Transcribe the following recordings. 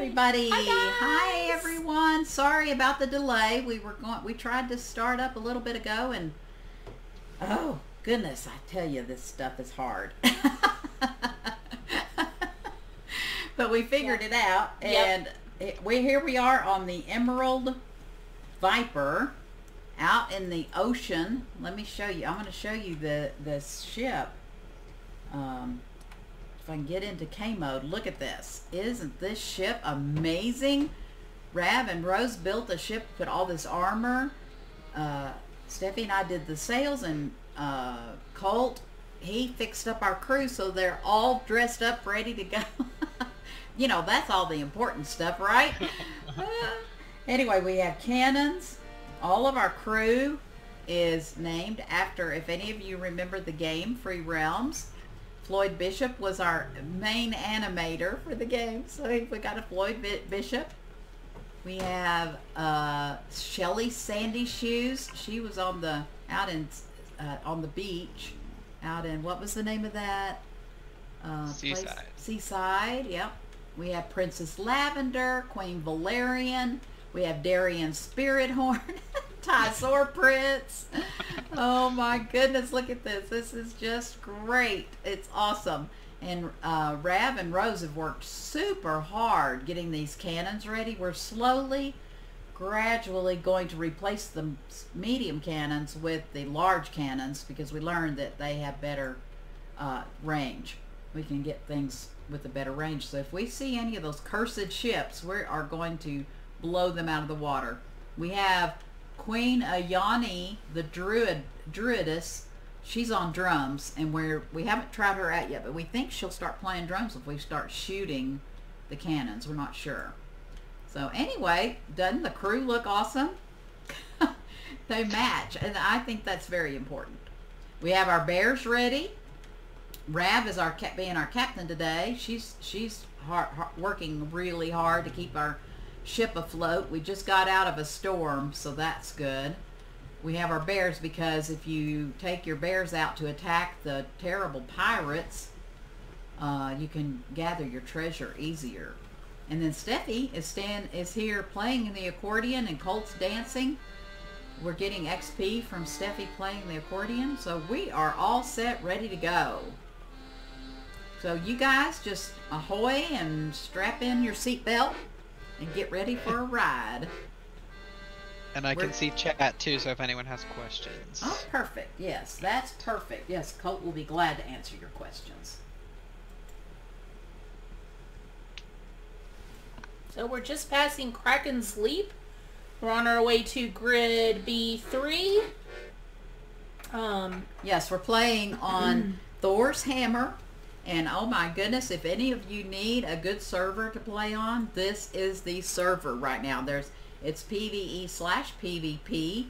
everybody. Hi, Hi, everyone. Sorry about the delay. We were going we tried to start up a little bit ago and oh, goodness, I tell you this stuff is hard. but we figured it out Yep. and it, we here we are on the Emerald Viper out in the ocean. Let me show you. I'm going to show you the the ship. Um, I can get into K mode, look at this. Isn't this ship amazing? Rav and Rose built a ship, put all this armor. Uh, Steffi and I did the sails, and uh, Colt, he fixed up our crew so they're all dressed up, ready to go. you know, that's all the important stuff, right? Uh, anyway, we have cannons. All of our crew is named after, if any of you remember the game Free Realms, Floyd Bishop was our main animator for the game. So we got a Floyd Bi- Bishop. We have uh, Shelly Sandy Shoes. She was on the out in uh, on the beach, out in what was the name of that? Uh, place? Seaside. Seaside. Yep. We have Princess Lavender, Queen Valerian. We have Darian Spirit Horn, Tysor Prince. Oh my goodness, look at this. This is just great. It's awesome. And uh, Rav and Rose have worked super hard getting these cannons ready. We're slowly, gradually going to replace the medium cannons with the large cannons because we learned that they have better uh, range. We can get things with a better range. So if we see any of those cursed ships, we are going to blow them out of the water. We have Queen Ayani, the druid druidess. She's on drums, and we're we haven't tried her out yet, but we think she'll start playing drums if we start shooting the cannons. We're not sure. So anyway, doesn't the crew look awesome? they match, and I think that's very important. We have our bears ready. Rav is our being our captain today. She's she's hard, hard, working really hard to keep our ship afloat. We just got out of a storm, so that's good. We have our bears because if you take your bears out to attack the terrible pirates, uh, you can gather your treasure easier. And then Steffi is stand is here playing in the accordion and Colt's dancing. We're getting XP from Steffi playing the accordion, so we are all set, ready to go. So you guys just ahoy and strap in your seatbelt and get ready for a ride. And I We're- can see chat too, so if anyone has questions. Oh, perfect. Yes, that's perfect. Yes, Colt will be glad to answer your questions. So we're just passing Kraken's Leap. We're on our way to grid B3. Um, Yes, we're playing on Thor's Hammer. And oh my goodness, if any of you need a good server to play on, this is the server right now. There's it's PVE slash PvP.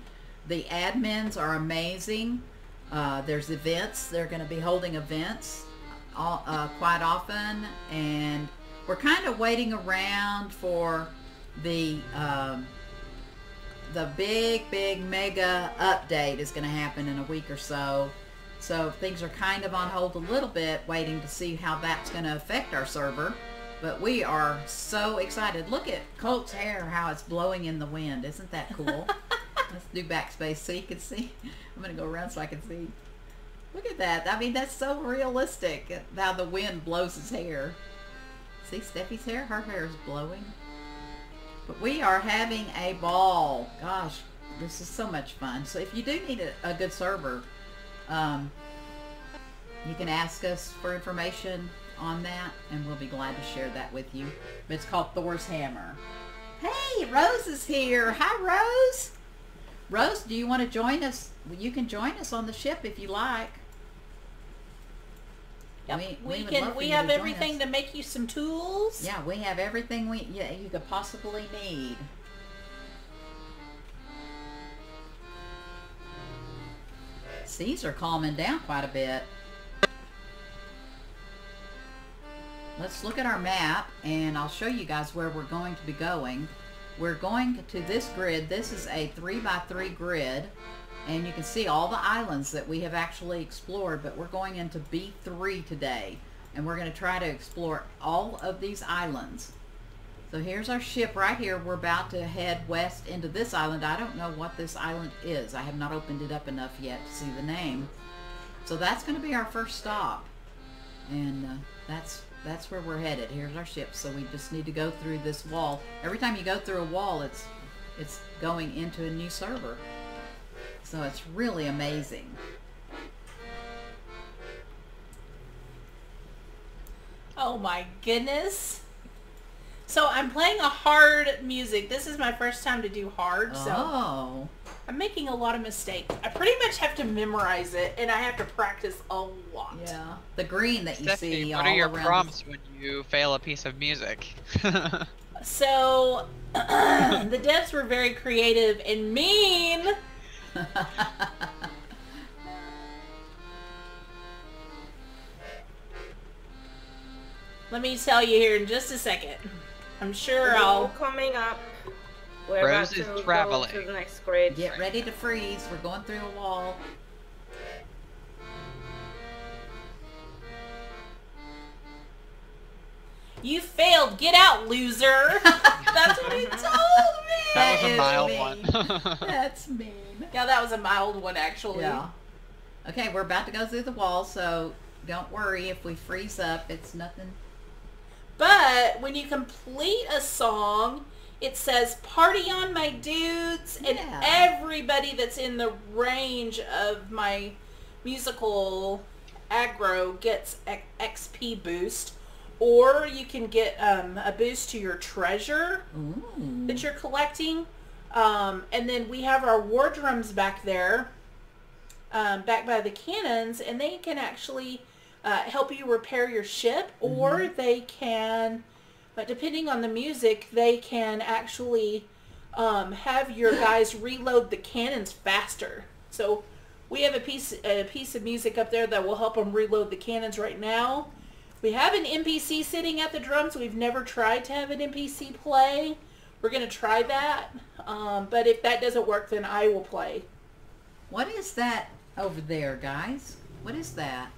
The admins are amazing. Uh, there's events. They're going to be holding events all, uh, quite often, and we're kind of waiting around for the um, the big, big mega update is going to happen in a week or so. So things are kind of on hold a little bit, waiting to see how that's going to affect our server. But we are so excited. Look at Colt's hair, how it's blowing in the wind. Isn't that cool? Let's do backspace so you can see. I'm going to go around so I can see. Look at that. I mean, that's so realistic, how the wind blows his hair. See Steffi's hair? Her hair is blowing. But we are having a ball. Gosh, this is so much fun. So if you do need a, a good server, um, you can ask us for information on that, and we'll be glad to share that with you. But it's called Thor's Hammer. Hey, Rose is here. Hi, Rose. Rose, do you want to join us? Well, you can join us on the ship if you like. yep, We- we, we can we you to have everything us. to make you some tools. Yeah, we have everything we yeah, you could possibly need. Seas are calming down quite a bit. Let's look at our map and I'll show you guys where we're going to be going. We're going to this grid. This is a 3 by 3 grid and you can see all the islands that we have actually explored but we're going into B3 today and we're going to try to explore all of these islands. So here's our ship right here. We're about to head west into this island. I don't know what this island is. I have not opened it up enough yet to see the name. So that's going to be our first stop. And uh, that's that's where we're headed. Here's our ship. So we just need to go through this wall. Every time you go through a wall, it's it's going into a new server. So it's really amazing. Oh my goodness. So I'm playing a hard music. This is my first time to do hard, so Oh. I'm making a lot of mistakes. I pretty much have to memorize it, and I have to practice a lot. Yeah. The green that you Stephanie, see what are your around prompts when you fail a piece of music? So the devs were very creative and mean. Let me tell you here in just a second. I'm sure We're I'll. coming up. We're Rose about is to go traveling. to the next grid. Get ready to freeze. We're going through a wall. You failed. Get out, loser. That's what he told me. that was a mild mean. one. That's mean. Yeah, that was a mild one actually. Yeah. Okay, we're about to go through the wall, so don't worry if we freeze up. It's nothing. But when you complete a song, it says "Party on, my dudes," and everybody that's in the range of my musical aggro gets XP boost, or you can get um, a boost to your treasure Ooh. that you're collecting. Um, and then we have our war drums back there, um, back by the cannons, and they can actually uh, help you repair your ship, or they can, but depending on the music, they can actually um, have your guys reload the cannons faster. So we have a piece a piece of music up there that will help them reload the cannons right now. We have an NPC sitting at the drums. We've never tried to have an NPC play. We're going to try that. Um, but if that doesn't work, then I will play. What is that over there, guys? What is that?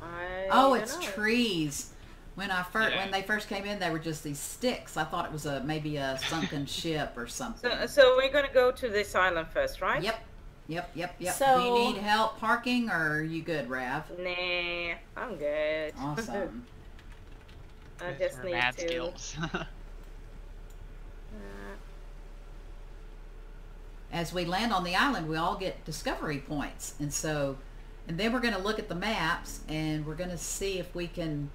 I Oh, it's know. trees. When I first, Yeah. when they first came in, they were just these sticks. I thought it was a maybe a sunken ship or something. So, so we're gonna go to this island first, right? Yep, yep, yep, yep. Do So- you need help parking, or are you good, Rav? Nah, I'm good. Awesome. I Those just are need mad to. skills. Uh, As we land on the island, we all get discovery points, and so, and then we're going to look at the maps, and we're going to see if we can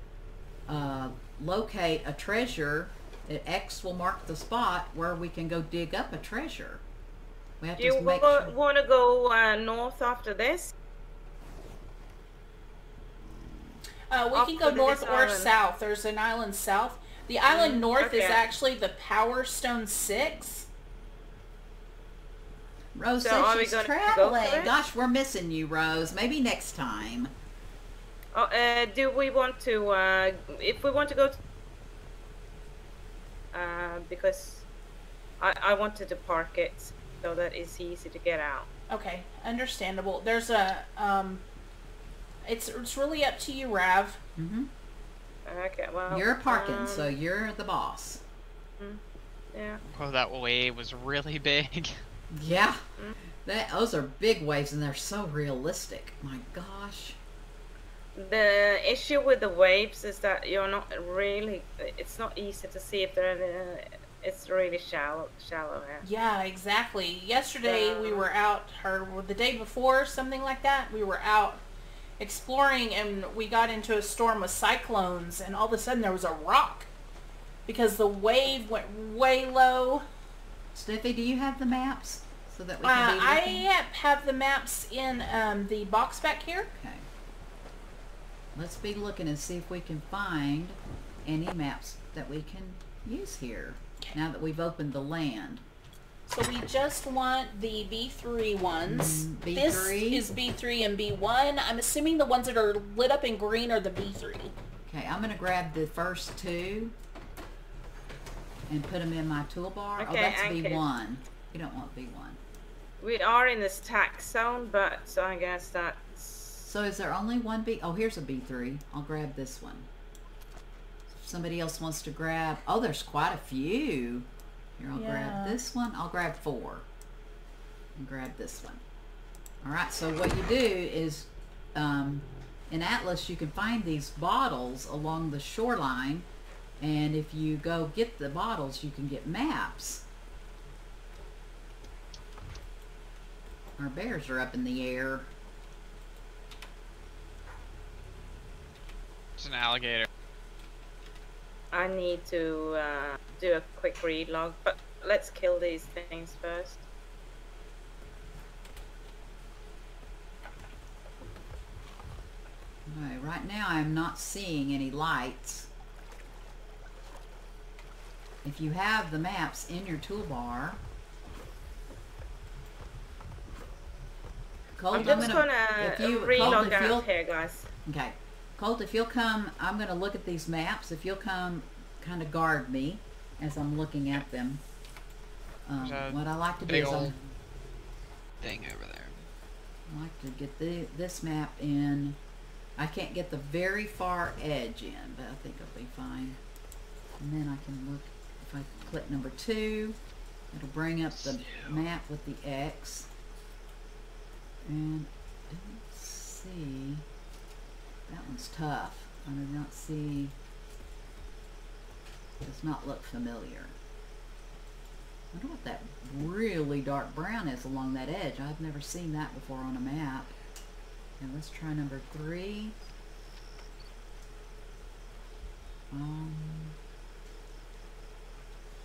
uh, locate a treasure. X will mark the spot where we can go dig up a treasure. We have do to you make wa- sure. want to go uh, north after this? Uh, we Up can go north or island. south. There's an island south. The island Mm, north is actually the Power Stone 6. Rose So says she's gonna go traveling. it? Gosh, we're missing you, Rose. Maybe next time. Oh, uh, do we want to? Uh, if we want to go, to, uh, because I I wanted to park it so that it's easy to get out. Okay, understandable. There's a um, it's it's really up to you, Rav. Mm-hmm. Okay, well. You're parking, um, so you're the boss. yeah. oh, that wave was really big. Yeah. Mm. That, those are big waves, and they're so realistic. My gosh. The issue with the waves is that you're not really. It's not easy to see if they're. Uh, it's really shallow, shallow here. Yeah, exactly. Yesterday we were out, or the day before, something like that. We were out exploring, and we got into a storm of cyclones, and all of a sudden there was a rock because the wave went way low. Steffi, do you have the maps so that we Uh, can be I have the maps in um, the box back here. Okay. Let's be looking and see if we can find any maps that we can use here. Now that we've opened the land. So we just want the B3 ones. Mm, This B3. is B3 and B1. I'm assuming the ones that are lit up in green are the B3. Okay, I'm going to grab the first two and put them in my toolbar. oh, Okay, that's okay. B1. You don't want B1. We are in this tax zone, but so I guess that's. So is there only one B? Oh, here's a B3. I'll grab this one. If somebody else wants to grab. Oh, there's quite a few. Here, I'll Yeah. grab this one. I'll grab four. And grab this one. All right. So what you do is, um, in Atlas, you can find these bottles along the shoreline, and if you go get the bottles, you can get maps. Our bears are up in the air. It's an alligator. I need to uh, do a quick read log, but let's kill these things first. Okay, right now I'm not seeing any lights. If you have the maps in your toolbar, Colt, I'm just gonna, gonna, if you, read Colt, log out here, guys. okay, Colt, if you'll come, I'm gonna look at these maps. If you'll come, kind of guard me as I'm looking at them. Um, what I like to do is I'm, thing over there. I like to get the, this map in. I can't get the very far edge in, but I think I'll be fine. And then I can look, if I click number two, it'll bring up the map with the X. And I didn't see, that one's tough. I did not see, does not look familiar. I wonder what that really dark brown is along that edge. I've never seen that before on a map. And let's try number three. Um,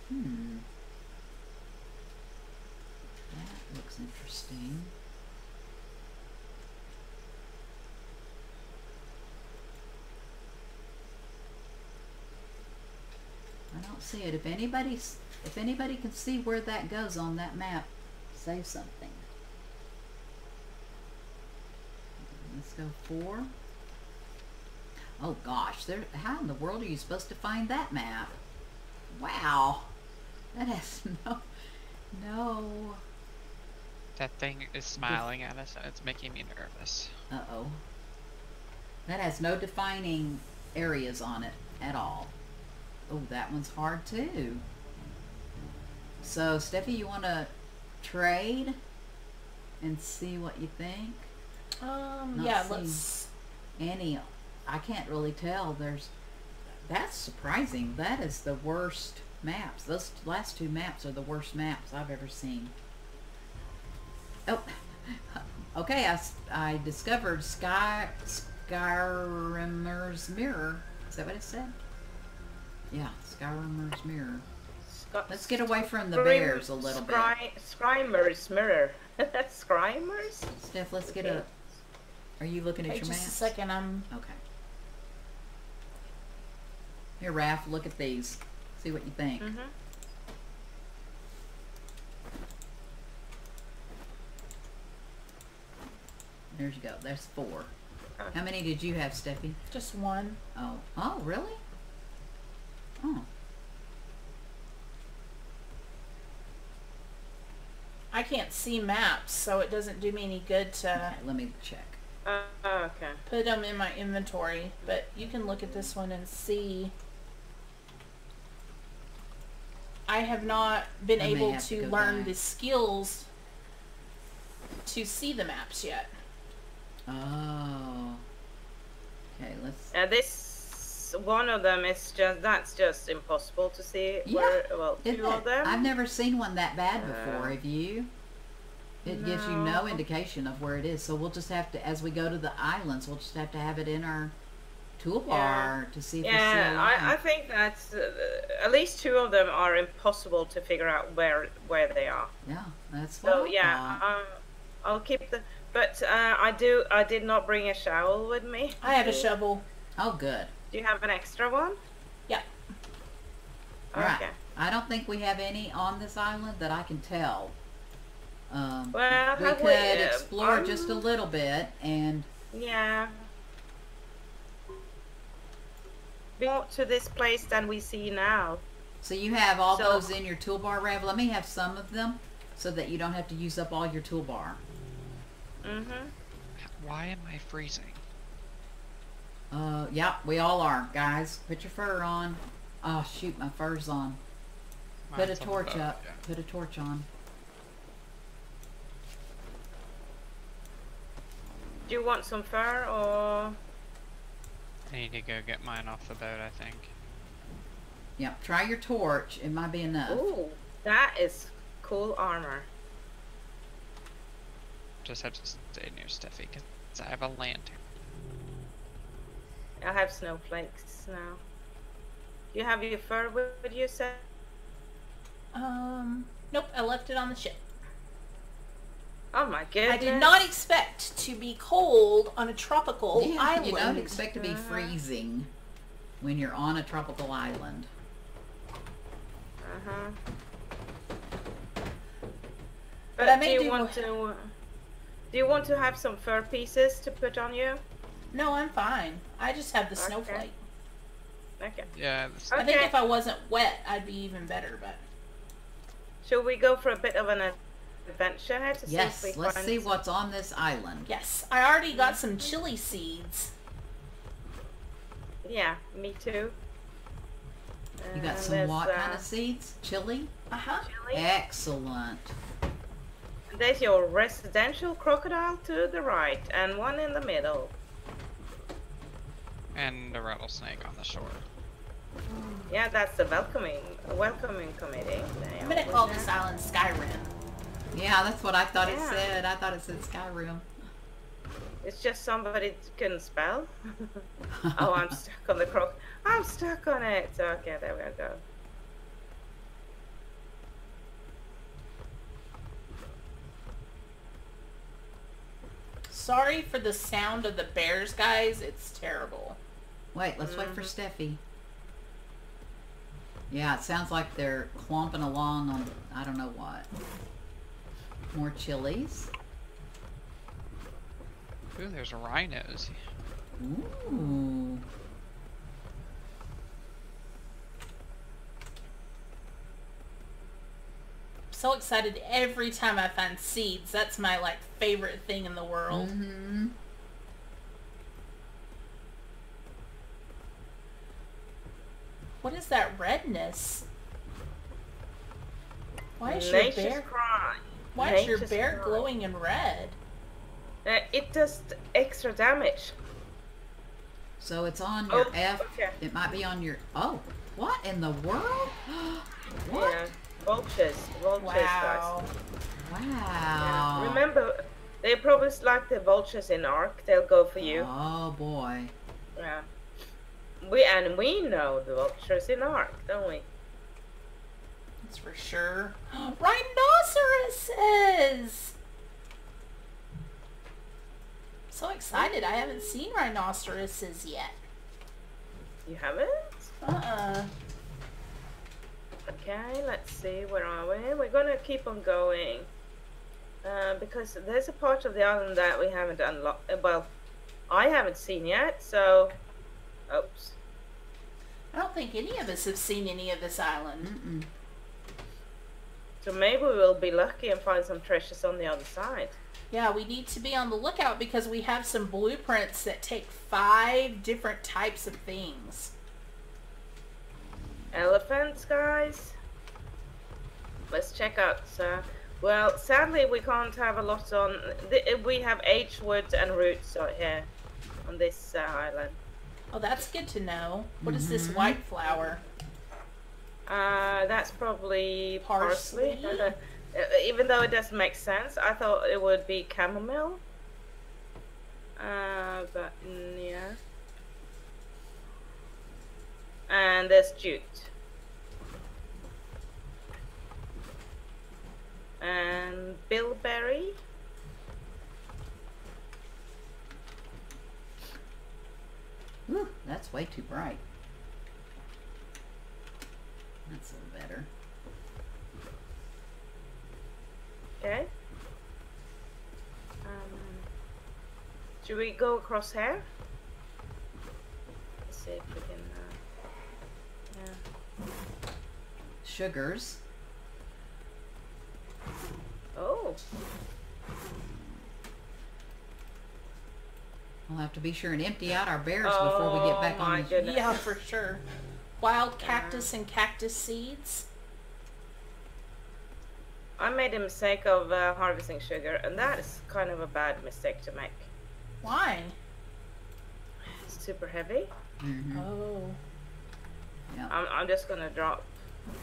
hmm. That looks interesting. I don't see it. If anybody's, if anybody can see where that goes on that map, say something. Let's go four. Oh gosh, there. How in the world are you supposed to find that map? Wow, that has no, no. That thing is smiling at us and it's making me nervous. Uh oh. That has no defining areas on it at all. Oh, that one's hard too. So, Steffi, you want to trade and see what you think? Um, Not yeah, let's. Annie, I can't really tell. There's that's surprising. That is the worst maps. Those last two maps are the worst maps I've ever seen. Oh, okay. I, I discovered Sky Skyrimmer's mirror. Is that what it said? Yeah, Skyrimmer's mirror. Scott, Let's get away from the Scrim- bears a little bit. Scry- Scrimer's mirror. Scrimers? Steph, let's get a. Are you looking at Hey, your just maps? a second. I'm. Okay. Here, Raph, look at these. See what you think. Mm-hmm. There's you go. There's four. How many did you have, Steffi? Just one. Oh. Oh, really? Oh. I can't see maps, so it doesn't do me any good to Okay, let me check. Uh, okay. put them in my inventory. But you can look at this one and see. I have not been I able to to learn back. the skills to see the maps yet. Oh. Okay, let's. Uh, this one of them is just that's just impossible to see. Yeah, Where well, Isn't two of them. I've never seen one that bad before. Uh, have you? It gives you no no. indication of where it is. So we'll just have to, as we go to the islands, we'll just have to have it in our toolbar Yeah. to see if we see Yeah, I, I think that's uh, at least two of them are impossible to figure out where where they are. Yeah, that's what So I yeah, um, I'll keep the. But uh, I do. I did not bring a shovel with me. I have a shovel. Oh, good. Do you have an extra one? Yeah. All right. Okay. I don't think we have any on this island that I can tell. Um, Well, we could we, uh, explore just a um, little bit, and Yeah. More to this place than we see now. so you have all So- those in your toolbar, Rev. Let me have some of them, so that you don't have to use up all your toolbar. Mm-hmm. Why am I freezing? Uh, yeah, we all are, guys. Put your fur on. Oh, shoot, my fur's on. Put a Mine's on the torch boat, up. yeah. Put a torch on. Do you want some fur or? I need to go get mine off the boat, I think. Yep, try your torch. It might be enough. Ooh, that is cool armor. Just have to stay near Steffi because I have a lantern. I have snowflakes now. You have your fur with, with you, Seth? Um, nope, I left it on the ship. Oh my goodness. I did not expect to be cold on a tropical yeah, island. you don't expect to be Uh-huh. freezing when you're on a tropical island. Uh-huh. But But, I do you do want to? Do you want to have some fur pieces to put on you? No, I'm fine. I just have the Okay. snowflake. Okay. Yeah, this, I think if I wasn't wet, I'd be even better. But Shall we go for a bit of an adventure to Yes, see if we let's find see what's on this island. yes, I already got some chili seeds. Yeah, me too. You got And some there's, what kind uh, of seeds? Chili? Uh huh. chili. Excellent. There's your residential crocodile to the right, and one in the middle. And a rattlesnake on the shore. Yeah, that's the welcoming welcoming committee. I'm gonna call this island Skyrim. Yeah, that's what I thought it said. I thought it said Skyrim. It's just somebody couldn't spell. oh, I'm stuck on the croc. I'm stuck on it. Okay, there we go. Sorry for the sound of the bears, guys. It's terrible. Wait, let's wait for. Steffi. Yeah, it sounds like they're clomping along on I don't know what. More chilies. Ooh, there's rhinos. Ooh. so excited every time I find seeds. That's my like favorite thing in the world. Mm-hmm. What is that redness? Why is Nature's your bear? cry. Why is your bear cry. glowing in red? Uh, it does extra damage. So it's on your Oh, F. okay. It might be on your. Oh, what in the world? what? Yeah, vultures. Vultures, Wow. Wow. Yeah. Remember, they're probably like the vultures in Ark. They'll go for you. Oh boy. Yeah. We and we know the vultures in Ark, don't we? That's for sure. Rhinoceroses! So excited. I haven't seen rhinoceroses yet. You haven't? Uh-uh. Okay, let's see. Where are we? We're gonna keep on going. Uh, because there's a part of the island that we haven't unlocked. uh, Well, I haven't seen yet. So, oops. I don't think any of us have seen any of this island. Mm-mm. So maybe we'll be lucky and find some treasures on the other side. Yeah, we need to be on the lookout because we have some blueprints that take five different types of things. Elephants, guys. Let's check out. So, well, sadly we can't have a lot on. We have H woods and roots out here on this uh, island. Oh, that's good to know. What is this Mhm. white flower? Uh, that's probably parsley. Parsley? Uh, Even though it doesn't make sense, I thought it would be chamomile. Uh, but mm, yeah. And there's jute. And bilberry. Whew, that's way too bright. That's a little better. Okay. Um, should we go across here? Let's see if we can. Uh, yeah. Sugars. Oh, We'll have to be sure and empty out our bears before we get back Oh on the goodness. Yeah, for sure. Wild cactus and cactus seeds. I made a mistake of uh, harvesting sugar, and that is kind of a bad mistake to make. Why? It's super heavy. Mhm. Oh. Yeah. I'm, I'm just gonna drop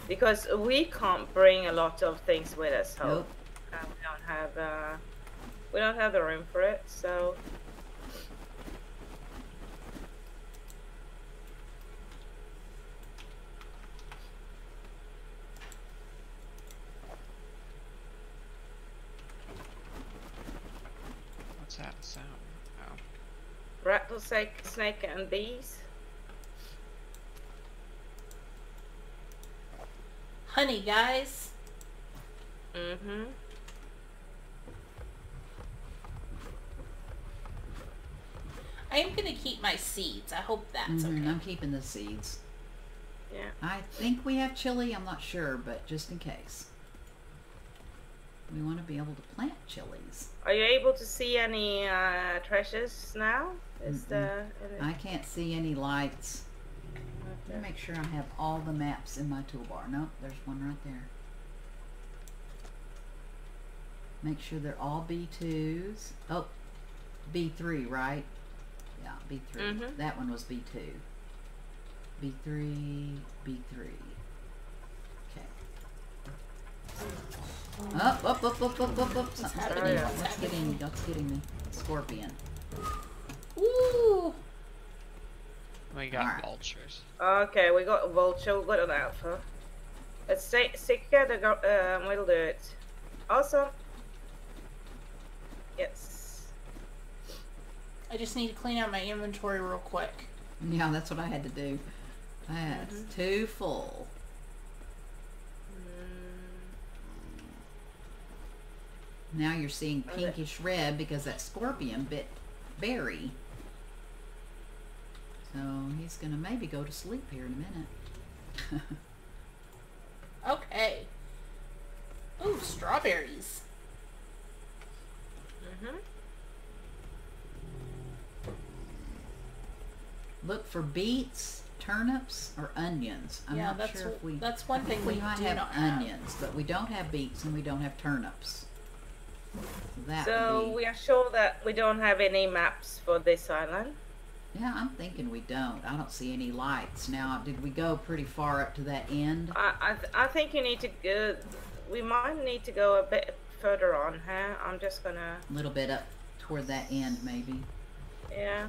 because we can't bring a lot of things with us home. Nope. Uh, we don't have uh, we don't have the room for it. So What's that sound? Oh. Rattlesnake, snake, and bees. Honey, guys. Mm-hmm. I am gonna keep my seeds. I hope that's Mhm, okay. I'm keeping the seeds. Yeah. I think we have chili. I'm not sure, but just in case. We want to be able to plant chilies. Are you able to see any uh, treasures now? Is Mm-mm. the I can't see any lights. Let me make sure I have all the maps in my toolbar. Nope, there's one right there. Make sure they're all B2s. Oh, B3, right? Yeah, B3. Mhm. That one was B2. B3, B3. Okay. Up, up, up, up, up, up, up. Something's happening? getting, What's what's getting, what's getting me? Scorpion. Ooh. We got Alright. vultures. Okay, we got a vulture, we got an alpha. Let's stay stick together, go, um, we'll do it. Awesome. Yes. I just need to clean out my inventory real quick. Yeah, that's what I had to do. That's Mm-hmm. too full. Now you're seeing pinkish red because that scorpion bit Barry. So he's gonna maybe go to sleep here in a minute. Okay. Ooh, strawberries. Mm-hmm. Look for beets, turnips, or onions. I'm yeah, not that's sure if we. that's one thing we, might do have not have. onions, but we don't have beets and we don't have turnips. So that So be. we are sure that we don't have any maps for this island. Yeah, I'm thinking we don't. I don't see any lights. Now, did we go pretty far up to that end? I I, th- I think you need to go. We might need to go a bit further on, huh? I'm just gonna. A little bit up toward that end, maybe. Yeah.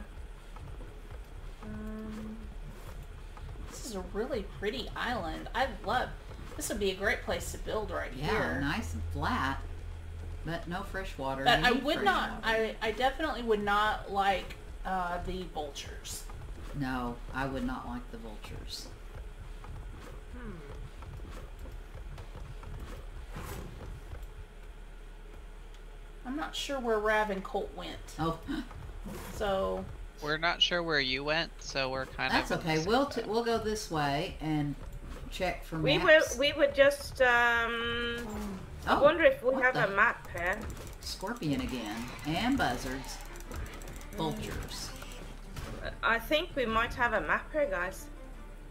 Um, This is a really pretty island. I love. This would be a great place to build right Yeah, here. nice and flat, but no fresh water. But I would not. water. I I definitely would not like uh, the vultures. No, I would not like the vultures. Hmm. I'm not sure where Rav and Colt went. Oh, So We're not sure where you went, so we're kind that's of. That's okay. We'll boat. t- we'll go this way and check for we will. maps. We would just. Um. I oh, wonder if we have the- a map here. scorpion again and buzzards, vultures. I think we might have a map here, guys.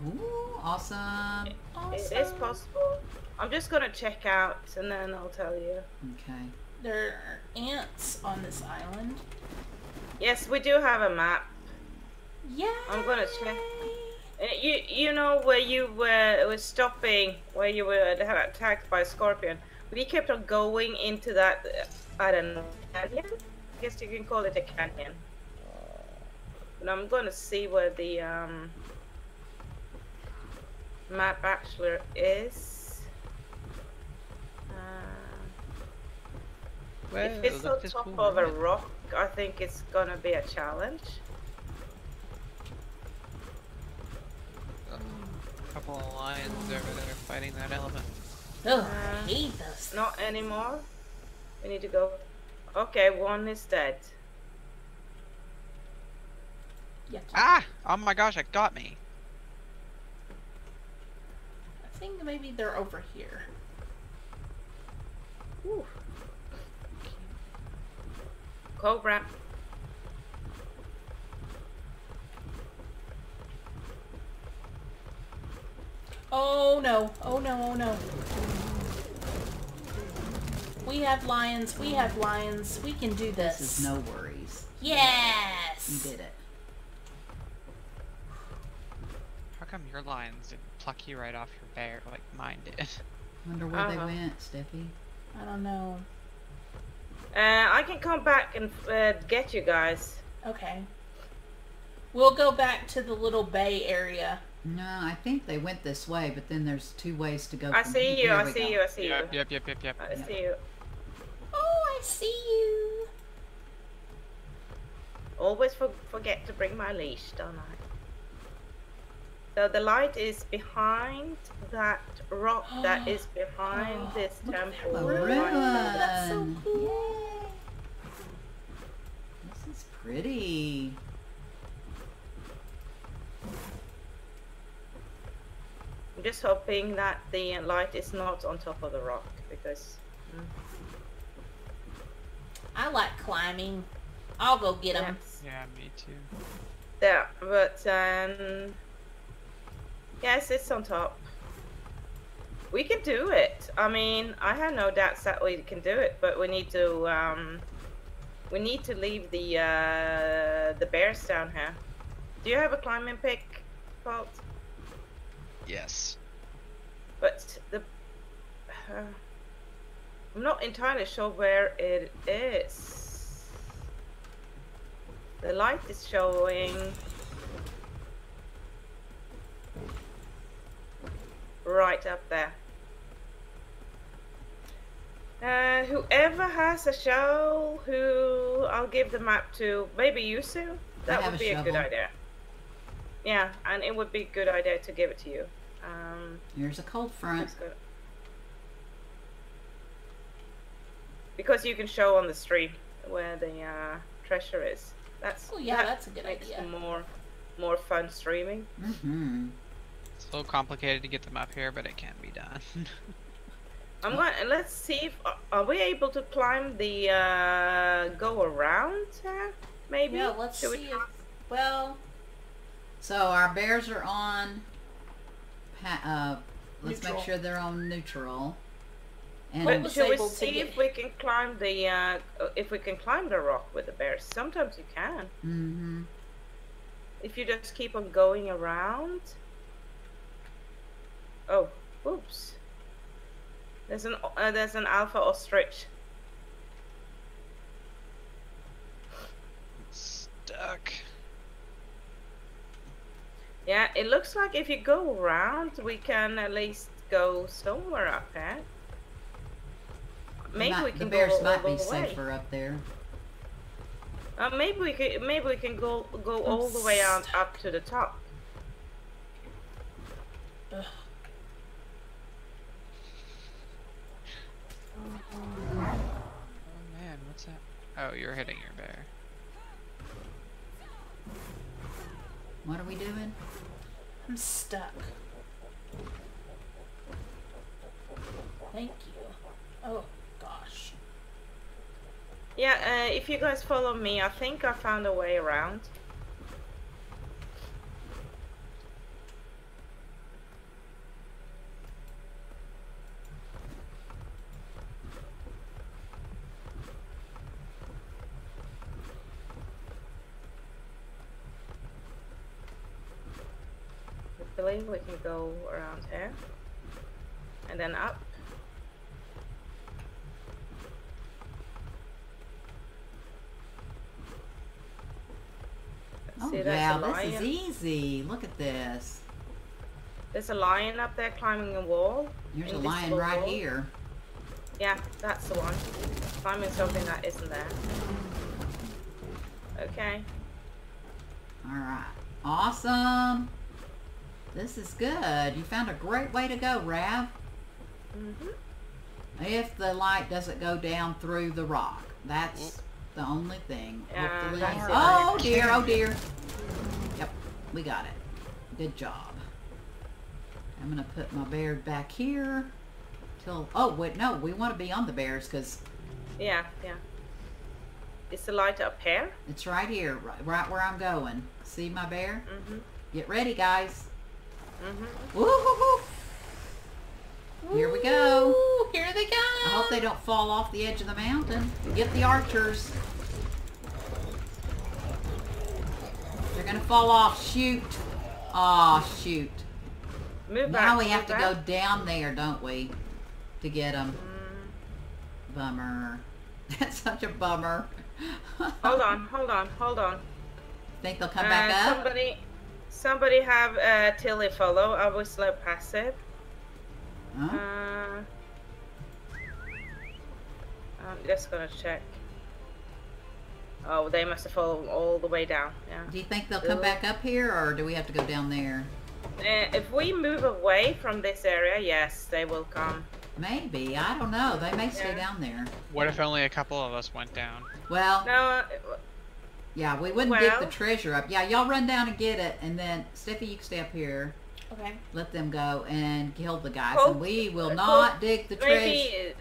Ooh, awesome. It awesome. is possible. I'm just gonna check out and then I'll tell you. Okay. There are ants on this island. Yes, we do have a map. Yeah. I'm gonna check. Uh, You you know where you were was stopping, where you were attacked by a scorpion. We kept on going into that. Uh, I don't know canyon. I guess you can call it a canyon. And I'm gonna see where the um, map actually is. Uh, Whoa, if it's on top cool of a rock, I think it's gonna be a challenge. A couple of lions over there fighting that element. Oh, uh, I hate. Not anymore. We need to go. Okay, one is dead. Ah! Oh my gosh, it got me. I think maybe they're over here. Ooh. Cobra. Oh no, oh no, oh no. We have lions. We have lions. We can do this. This is no worries. Yes. You did it. How come your lions didn't pluck you right off your bear like mine did? Wonder where they Uh-huh. went, Steffi. I don't know. Uh, I can come back and uh, get you guys. Okay. We'll go back to the little bay area. No, I think they went this way, but then there's two ways to go. I see you. here I see go. you. I see Yep, you. yep, yep, yep, yep. I see you. Oh, I see you. Always for, forget to bring my leash, don't I? So the light is behind that rock that is behind Oh, this look at that temple. ruin. right there. That's so Fun. cool. This is pretty. I'm just hoping that the light is not on top of the rock because hmm. I like climbing. I'll go get them. yes. Yeah, me too. Yeah, but um, yes, it's on top. We can do it. I mean, I have no doubts that we can do it, but we need to um, we need to leave the uh, the bears down here. Do you have a climbing pick, Colt? Yes. But the uh, I'm not entirely sure where it is. The light is showing right up there. Uh, whoever has a shovel, who I'll give the map to, maybe you, Sue. That would be a good idea. Yeah, and it would be a good idea to give it to you. Um, Here's a cold front. that's good. Because you can show on the stream where the uh, treasure is. That's Oh, yeah, that that's a good makes idea. more more fun streaming. Mm-hmm. It's a little complicated to get them up here, but it can be done. I'm going. to Let's see if uh, are we able to climb the uh, go around here. Maybe. Yeah, let's Should see try? if. Well, So our bears are on. Uh, let's Neutral. make sure they're on neutral. And But was should we to see get- if we can climb the uh, if we can climb the rock with the bears? Sometimes you can. mm-hmm. If you just keep on going around. Oh, oops. There's an uh, there's an alpha ostrich. Stuck. Yeah, it looks like if you go around, we can at least go somewhere up there. Maybe Might- we can the bears go might all be the way. safer up there. Uh, maybe we could maybe we can go go all the way out up to the top. ugh. Oh man, what's that? Oh, you're hitting your bear. What are we doing? I'm stuck. Thank you. Oh, gosh. Yeah, uh, if you guys follow me, I think I found a way around. I believe we can go around here. And then up. Oh see, there's yeah, this is easy. Look at this. There's a lion up there climbing a wall. There's a lion right wall. here. Yeah, that's the one. Climbing something that isn't there. Okay. All right. Awesome. This is good. You found a great way to go, Rav. hmm If the light doesn't go down through the rock. That's the only thing. Yeah, Hopefully- that's it. oh dear, oh dear. Yep, we got it. Good job. I'm gonna put my bear back here. Till oh wait, no, we want to be on the bears because Yeah, yeah. Is the light up here? it's right here, right, right where I'm going. See my bear? Mm-hmm. Get ready, guys. Mm-hmm. Woo-hoo-hoo. Here we go. Ooh, here they go. I hope they don't fall off the edge of the mountain. Get the archers. They're gonna fall off. Shoot. Oh shoot. Move back. Now we move have to back. go down there, don't we? To get them. Mm, Bummer. That's such a bummer. hold on, hold on, hold on. Think they'll come back Uh, up? Somebody, somebody have uh, Tilly follow. I was slow passive. Huh? Uh, I'm just gonna check. Oh, they must have fallen all the way down. Yeah. Do you think they'll come back up here, or do we have to go down there? Uh, if we move away from this area, yes, they will come. Maybe. I don't know. They may stay Yeah. down there. What if only a couple of us went down? Well, No, uh, yeah, we wouldn't dig the treasure up. Yeah, y'all run down and get it, and then Steffi, you can stay up here. Okay. Let them go and kill the guys, Colt- and we will Colt, not dig the treasure. maybe,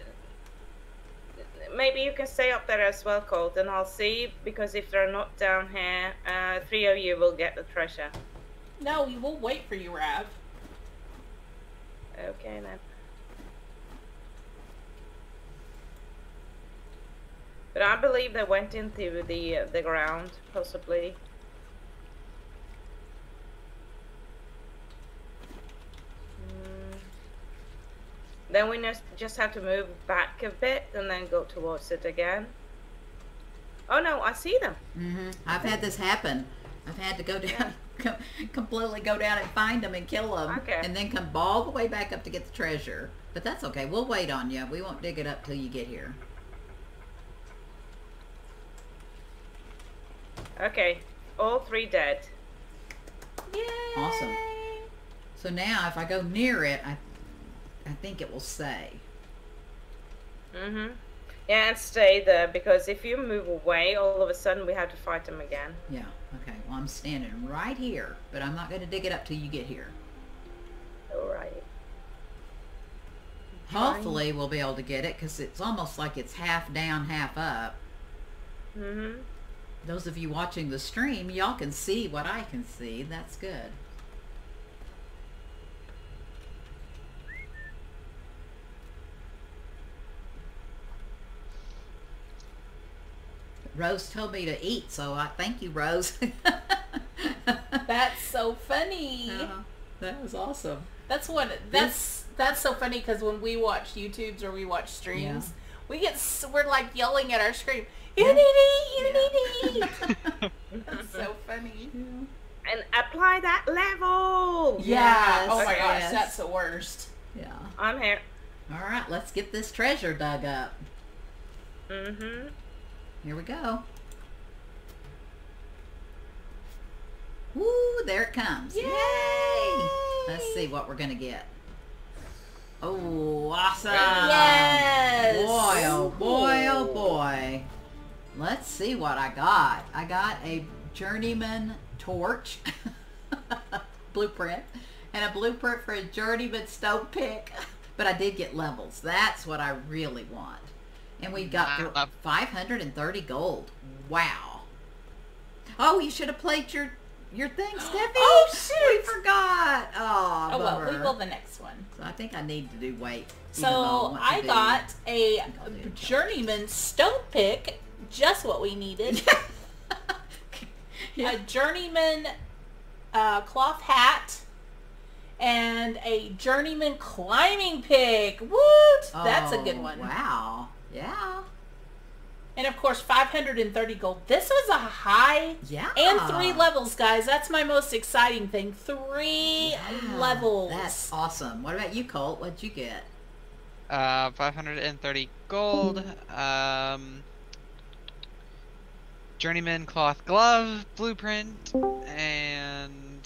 maybe you can stay up there as well, Colt, and I'll see because if they're not down here, uh, three of you will get the treasure. No, we will wait for you, Rav. Okay then. But I believe they went into the uh, the ground, possibly. Then we just just have to move back a bit and then go towards it again. Oh no, I see them. hmm I've had this happen. I've had to go down, com- completely go down and find them and kill them, Okay. and then come all the way back up to get the treasure. But that's okay. We'll wait on you. We won't dig it up till you get here. Okay, all three dead. Yay! Awesome. So now, if I go near it, I, I think it will say. Mhm. Yeah, and stay there because if you move away, all of a sudden we have to fight them again. Yeah. Okay. Well, I'm standing right here, but I'm not going to dig it up till you get here. All right. Hopefully, we'll be able to get it because it's almost like it's half down, half up. Mm-hmm. Those of you watching the stream, y'all can see what I can see. That's good. Rose told me to eat, so I thank you, Rose. That's so funny. Uh, that was awesome. That's what. That's that's so funny because when we watch YouTubes or we watch streams, we get we're like yelling at our screen. You Yeah. need to eat. You need to eat. That's so funny. And apply that level. Yeah. Yes, Oh my gosh, yes. that's the worst. Yeah. I'm here. All right, let's get this treasure dug up. Mhm. Here we go. Woo, there it comes. Yay! Let's see what we're going to get. Oh, awesome. Yes. Boy, oh boy, oh boy. Let's see what I got. I got a journeyman torch blueprint and a blueprint for a journeyman stone pick. But I did get levels. That's what I really want. And we got Wow. 530 gold. Wow. Oh, you should have played your your thing, Steffi. Oh, We shoot. forgot. Oh, Oh well, we bummer. will the next one. So I think I need to do weight. So want to I do- got a I'll do journeyman stone pick, just what we needed. Yeah. A journeyman uh, cloth hat and a journeyman climbing pick. Woot! That's a good one. Wow. Yeah. And of course, 530 gold. This was a high Yeah. and three levels, guys. That's my most exciting thing. Three Yeah, levels. That's awesome. What about you, Colt? What'd you get? Uh, 530 gold. Um, journeyman cloth glove blueprint and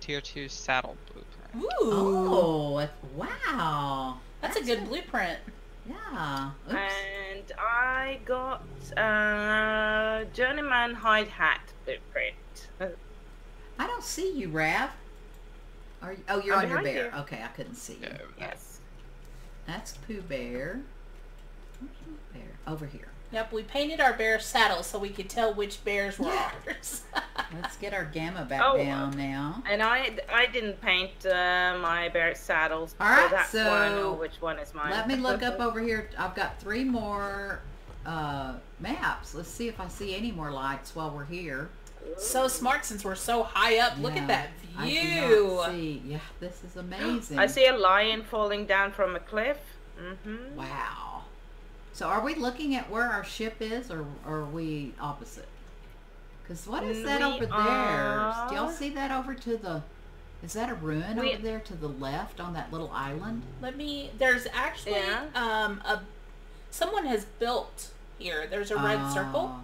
tier two saddle blueprint. Ooh, Oh, wow. that's a good blueprint. Yeah. Oops. And I got a journeyman hide hat blueprint. I don't see you, Rav. Are you, oh, you're I'm on your bear. you. Okay, I couldn't see you. Yeah, yes. That's Pooh Bear. Where's my bear? Over here. Yep, we painted our bear saddle so we could tell which bears were Yeah. ours. Let's get our gamma back Oh, down now. And I, I didn't paint uh, my bear saddles, All right, so that's why I know so which one is mine. Let me look up over here. I've got three more uh, maps. Let's see if I see any more lights while we're here. So smart since we're so high up. Look Yeah, at that I do view. not see. Yeah, this is amazing. I see a lion falling down from a cliff. Mm-hmm. Wow. So are we looking at where our ship is, or, or are we opposite? Because what is that We over there? Do y'all see that over to the? Is that a ruin We- over there to the left on that little island? Let me. There's actually Yeah. um a someone has built here. There's a red circle.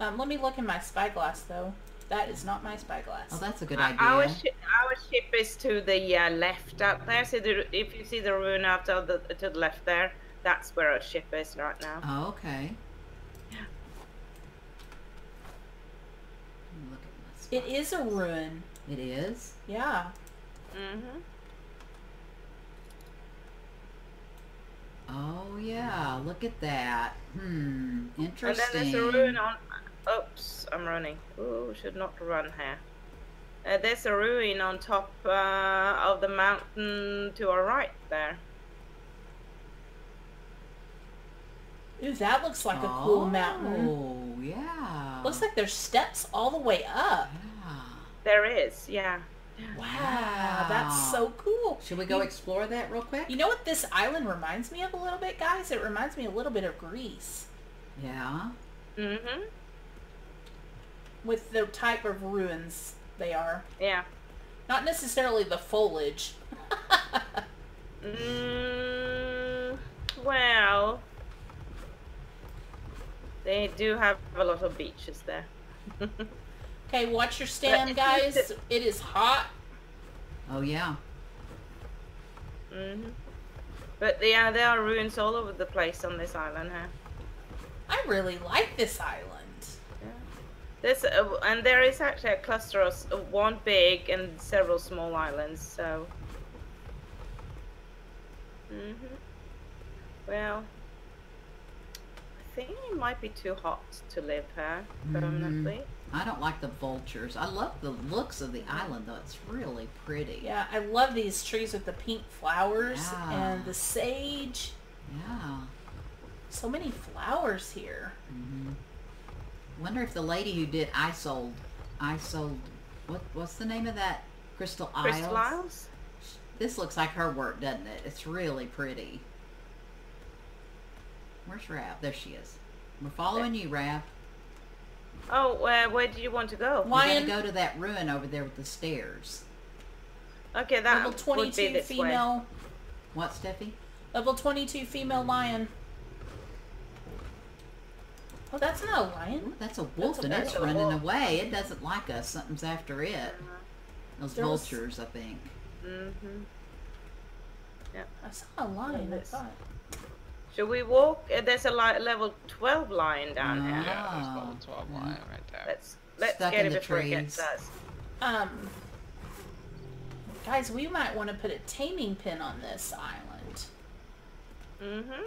Oh. Um, let me look in my spyglass though. That is not my spyglass. Oh, that's a good Uh, idea. Our, shi our ship is to the uh, left out there. So the, if you see the ruin out of the, to the left there, that's where our ship is right now. Oh, okay. Look at my It is a ruin. It is. Yeah. Mm-hmm. Oh yeah, look at that. Hmm, interesting. And then interesting. there's a ruin on. Oops, I'm running. Ooh, should not run here. Uh, there's a ruin on top uh, of the mountain to our right there. Ooh, that looks like a cool mountain. Oh yeah. Looks like there's steps all the way up. Yeah. There is, yeah. Wow, that's so cool. Should we go You- explore that real quick? You know what this island reminds me of a little bit, guys? It reminds me a little bit of Greece Yeah. Mm-hmm. with the type of ruins they are. Yeah. Not necessarily the foliage. Mm, well, they do have a lot of beaches there. Okay, watch your stand, guys. It is hot. Oh yeah. hmm But yeah, there are ruins all over the place on this island here. I really like this island. There's a, and there is actually a cluster of s- one big and several small islands. So. Mhm. Well, I think it might be too hot to live here permanently. I don't like the vultures. I love the looks of the island though. It's really pretty. Yeah, I love these trees with the pink flowers Yeah. and the sage. Yeah. So many flowers here. hmm Wonder if the lady who did I sold, I sold, what what's the name of that Crystal Isles? Crystal Isles? This looks like her work, doesn't it? It's really pretty. Where's Rab? There she is. We're following you, Rab. Oh, uh, where do you want to go? Why gotta go to that ruin over there with the stairs. Okay, that Level would be 22 this way. female. What, Steffi? Level 22 female lion. Oh, that's not a lion. Ooh, that's a wolf a- and it's running wolf. away. It doesn't like us. Something's after it. Those There was- vultures, I think. Mm-hmm. I saw a lion. I thought. Should we walk? Uh, there's a li- level 12 lion down here. Yeah, there's Ah. level 12 lion right there. Let's let's Stuck get in it the before it gets us. Um, guys, we might want to put a taming pin on this island. Mm-hmm.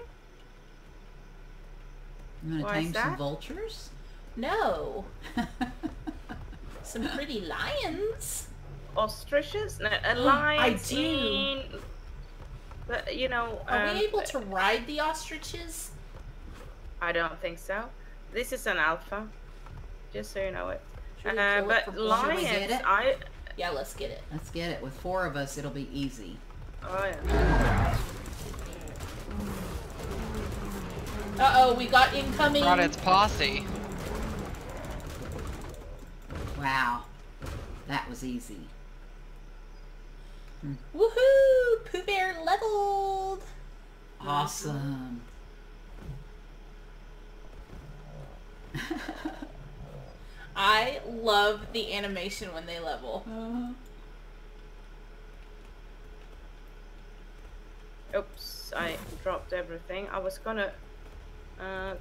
You want to Why is tame some that? vultures? No, some pretty lions. Ostriches? No, a lion. I do. But you know, Are um, we able to ride the ostriches? I don't think so. This is an alpha, just so you know it. Should Uh, kill it but for Should we points? get lions, it? I. Yeah, let's get it. Let's get it. With four of us, it'll be easy. Oh yeah. Uh oh, we got incoming. Brought its posse. Wow. That was easy. Woohoo! Pooh Bear leveled. Awesome. I love the animation when they level. Oops, I dropped everything. I was gonna uh,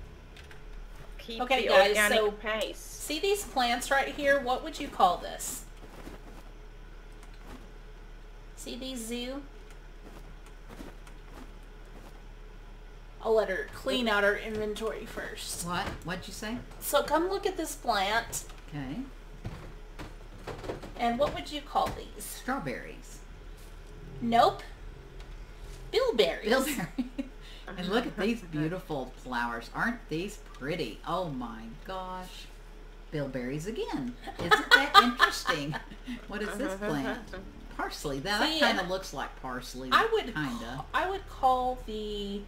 keep Okay, the guys, organic so- pace. See these plants right here? What would you call this? See these zoo? I'll let her clean out her inventory first. What? What'd you say? So come look at this plant. Okay. And what would you call these? Strawberries. Nope. Bilberries. Bilberry. and look at these beautiful flowers. Aren't these pretty? Oh my gosh. Bilberries again. Isn't that interesting? what is this plant? Parsley. That, that kind of looks like parsley. I would kind ca- of. I would call the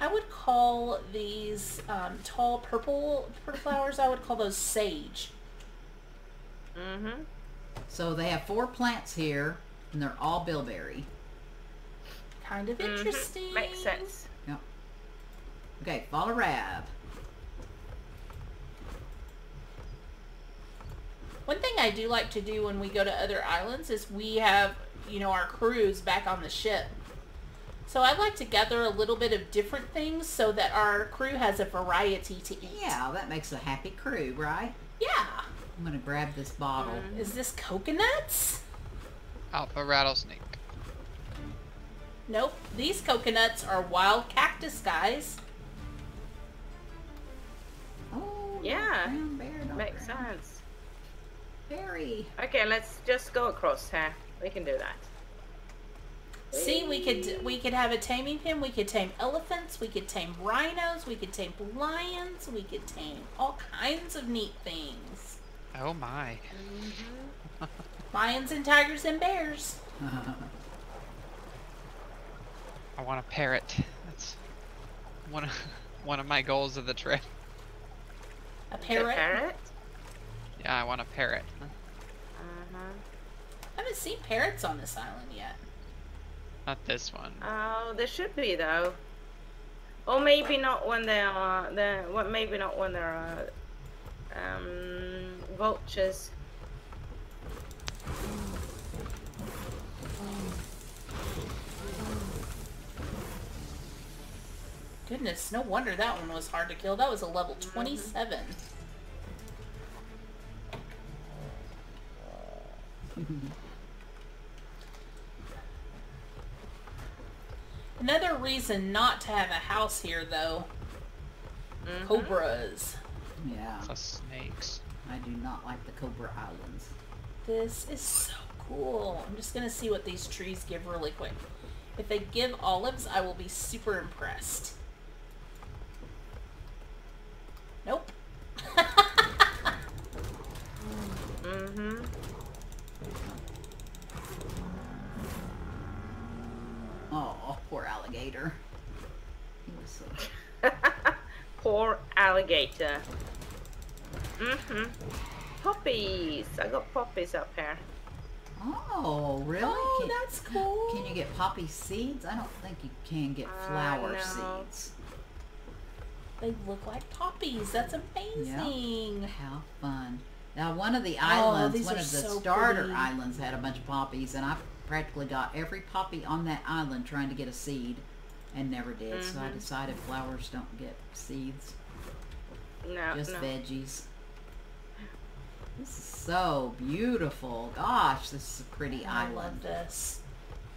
I would call these um, tall purple purple flowers. I would call those sage. Mm-hmm. So they have four plants here, and they're all bilberry. Kind of interesting. Mm-hmm. Makes sense. Yep. Okay, follow Rab. One thing I do like to do when we go to other islands is we have, you know, our crews back on the ship. So I like to gather a little bit of different things so that our crew has a variety to eat. Yeah, that makes a happy crew, right? Yeah. I'm gonna grab this bottle. Mm, is this coconuts? Alpha rattlesnake. Nope. These coconuts are wild cactus guys. Oh, Yeah, brown Makes brown sense. Berry. Okay, let's just go across here. We can do that. See, we could we could have a taming pen. We could tame elephants. We could tame rhinos. We could tame lions. We could tame all kinds of neat things. Oh my. Lions and tigers and bears. I want a parrot. That's one of one of my goals of the trip. A The parrot. parrot? Yeah, I want a parrot. Uh-huh. I haven't seen parrots on this island yet. Not this one. Oh, there should be though. Or maybe not when there are the what maybe not when there are um vultures. Goodness, no wonder that one was hard to kill. That was a level 27. Another reason not to have a house here, though. Mhm. Cobras. yeah, The snakes. I do not like the Cobra Islands. This is so cool. I'm just gonna see what these trees give really quick. If they give olives, I will be super impressed. Nope. mm-hmm. Oh, poor alligator. He was so. Poor alligator. Mm-hmm. Poppies. I got poppies up here. Oh, really? Oh, can, that's cool. can you get poppy seeds? I don't think you can get Uh, flower no. seeds. They look like poppies. That's amazing. How fun. Now, one of the Oh, islands, these one of the so starter pretty. islands had a bunch of poppies, and I practically got every poppy on that island trying to get a seed and never did. So I Mhm. decided flowers don't get seeds, No, just no. veggies. This is so beautiful. Gosh, this is a pretty I love island. this.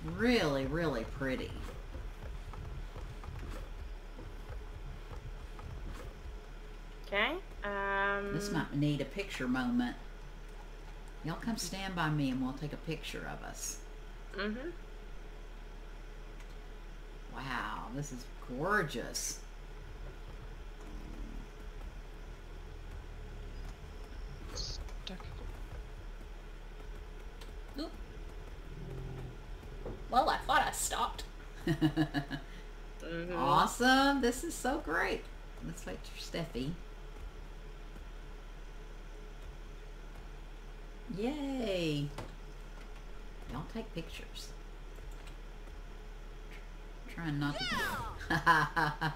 Really, really pretty. Okay. Um This might need a picture moment. Y'all come stand by me and we'll take a picture of us. Mhm. Wow, this is gorgeous. Oop. Well, I thought I stopped. Awesome. This is so great. Let's wait for Steffi. Yay. Don't take pictures. Trying not to.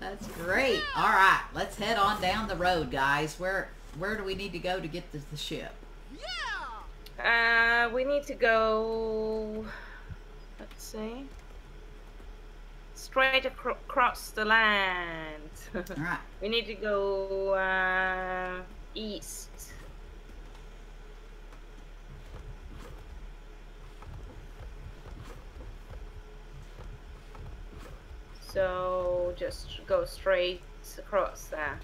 That's great. All right, let's head on down the road, guys. Where where do we need to go to get to the ship? Uh, we need to go. Let's see. Straight acro- across the land. All right. we need to go uh, east. So just go straight across there.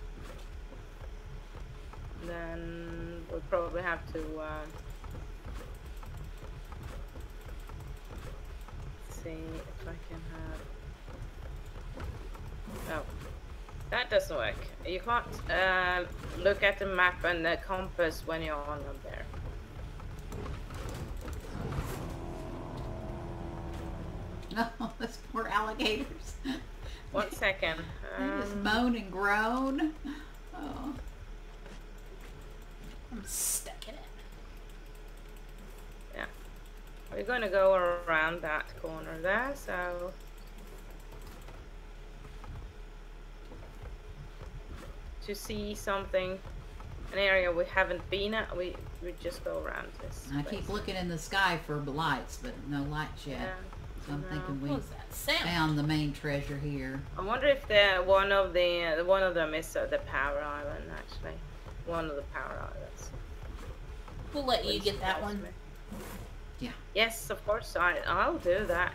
then we'll probably have to. Uh, see if I can have. Oh, that doesn't work. You can't uh, look at the map and the compass when you're on there. No, those poor alligators. One second. They just Um, moan and groan. Oh. I'm stuck in it. Yeah. We're gonna go around that corner there, so. To see something, an area we haven't been at, we we just go around this. I place. keep looking in the sky for lights, but no lights yet. Yeah. So I'm no. thinking we What was that sound? found the main treasure here. I wonder if the one of the uh, one of them is uh, the power island actually, one of the power islands. We'll let you get that one. me. Yeah. Yes, of course I I'll do that.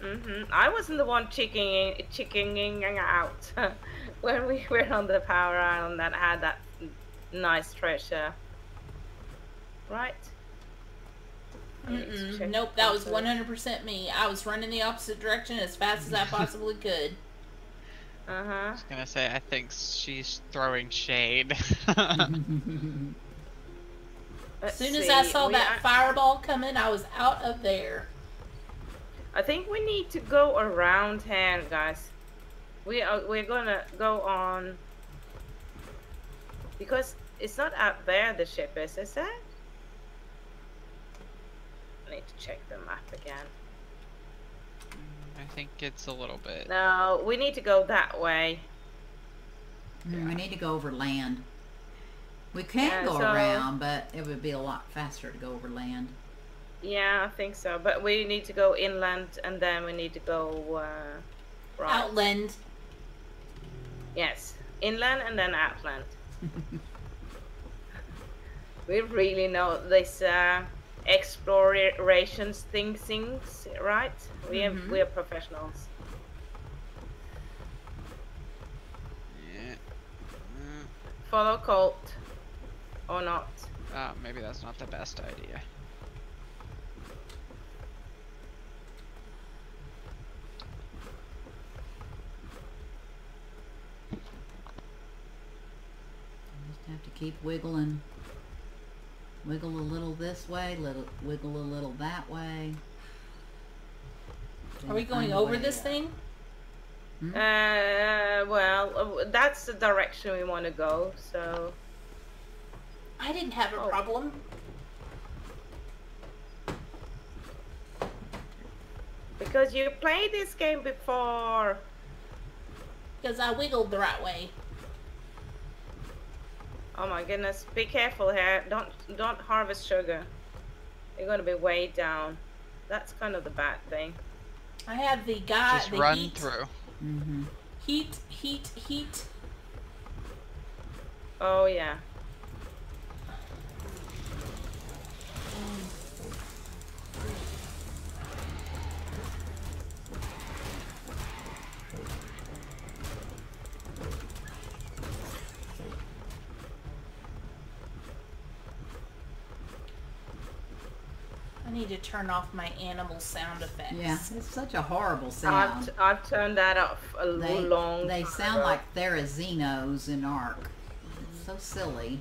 Mhm. I wasn't the one chickening chickening out when we were on the power island that had that nice treasure. Right. I need to Mm-mm. Nope, that was 100% me. I was running the opposite direction as fast as I possibly could. Uh huh. I was gonna say, I think she's throwing shade. As soon as I saw that fireball coming, I was out of there. I think we need to go around here, guys. We are we're gonna go on because it's not out there the ship is, is it? I need to check the map again. I think it's a little bit. No, we need to go that way. Mm, we need to go over land. We can Yeah, go so- around, but it would be a lot faster to go over land. Yeah, I think so. But we need to go inland and then we need to go uh, right. Outland. Yes, inland and then outland. we really know this uh, explorations thing things, right? We Mhm. have we are professionals. Yeah. Mm, Follow Colt or not? uh, maybe that's not the best idea. Just have to keep wiggling. Wiggle a little this way, little wiggle a little that way. Are we going over this up. thing? Uh, well, uh, that's the direction we want to go. So I didn't have a Oh. problem. because you played this game before. Because I wiggled the right way. Oh my goodness! Be careful here. Don't don't harvest sugar. You're gonna be way down. That's kind of the bad thing. I have the guy. Just the run heat, through. Mm-hmm. Heat, heat, heat. Oh yeah. I need to turn off my animal sound effects. Yeah, it's such a horrible I've, sound. t- I've turned that off a They, long they time sound ago. like Therizinos in Ark. It's so silly.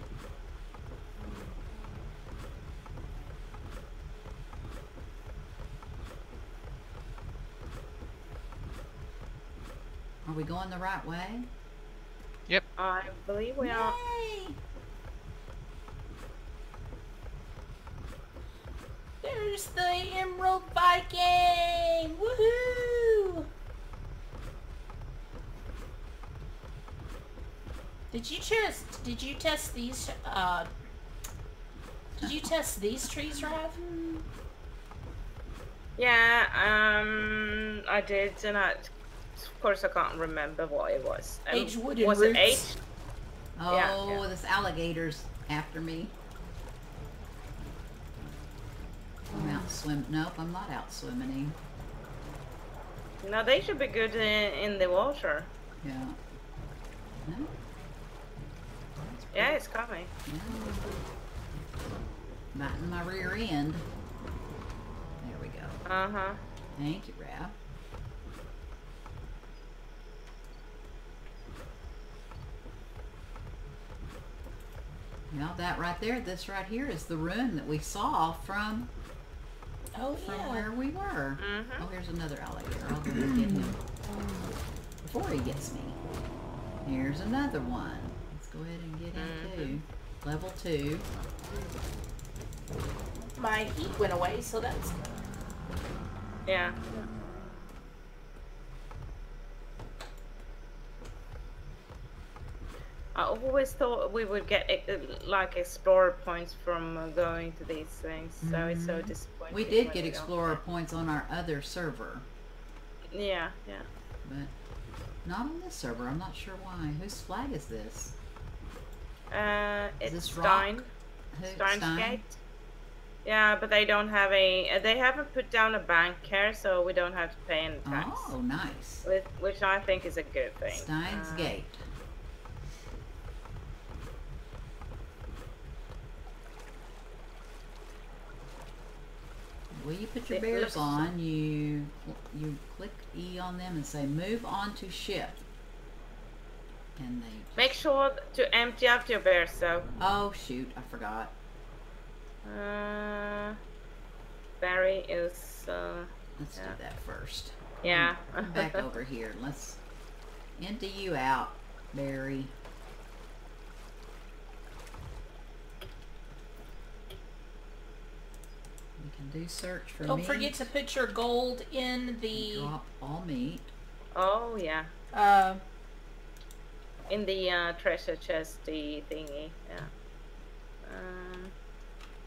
Are we going the right way? Yep. I believe we are. Yay! The Emerald Viper! Woohoo! Did you test? Did you test these? Uh, did you test these trees, Rav? Yeah, um, I did, and I, of course, I can't remember what it was. Um, Age wooded was it roots. H? Oh, Yeah, yeah. this alligator's after me. I'm out swim. Nope, I'm not out swimming. No, they should be good in, in the water. Yeah. No. Yeah, it's coming. Yeah. Biting my rear end. There we go. Uh huh. Thank you, Rab. Now that right there, this right here is the room that we saw from Oh from yeah. where we were. Mhm. Oh, here's another alligator. I'll go get him before he gets me. Here's another one. Let's go ahead and get him too. Level two. My heat went away, so that's good. Yeah. I always thought we would get uh, like explorer points from uh, going to these things, so it's so disappointing. We did get explorer points on our other server, Yeah, yeah. but not on this server. I'm not sure why. Whose flag is this? Uh, Is it's this? Stein. Who, Stein's Stein? Gate. Yeah, but they don't have a. uh, They haven't put down a bank here, so we don't have to pay any tax. Oh, nice. Which, which I think is a good thing. Stein's Uh, Gate. Well, you put your bears on. You you click E on them and say move on to ship. And they. Make sure to empty out your bears, so. Oh shoot! I forgot. Uh, Barry is. Uh, Let's Yeah. do that first. yeah. Come back over here. Let's empty you out, Barry. We can do search for Don't meat. forget to put your gold in the drop all meat. oh yeah. uh, In the uh, treasure chest, the thingy. Yeah. Um,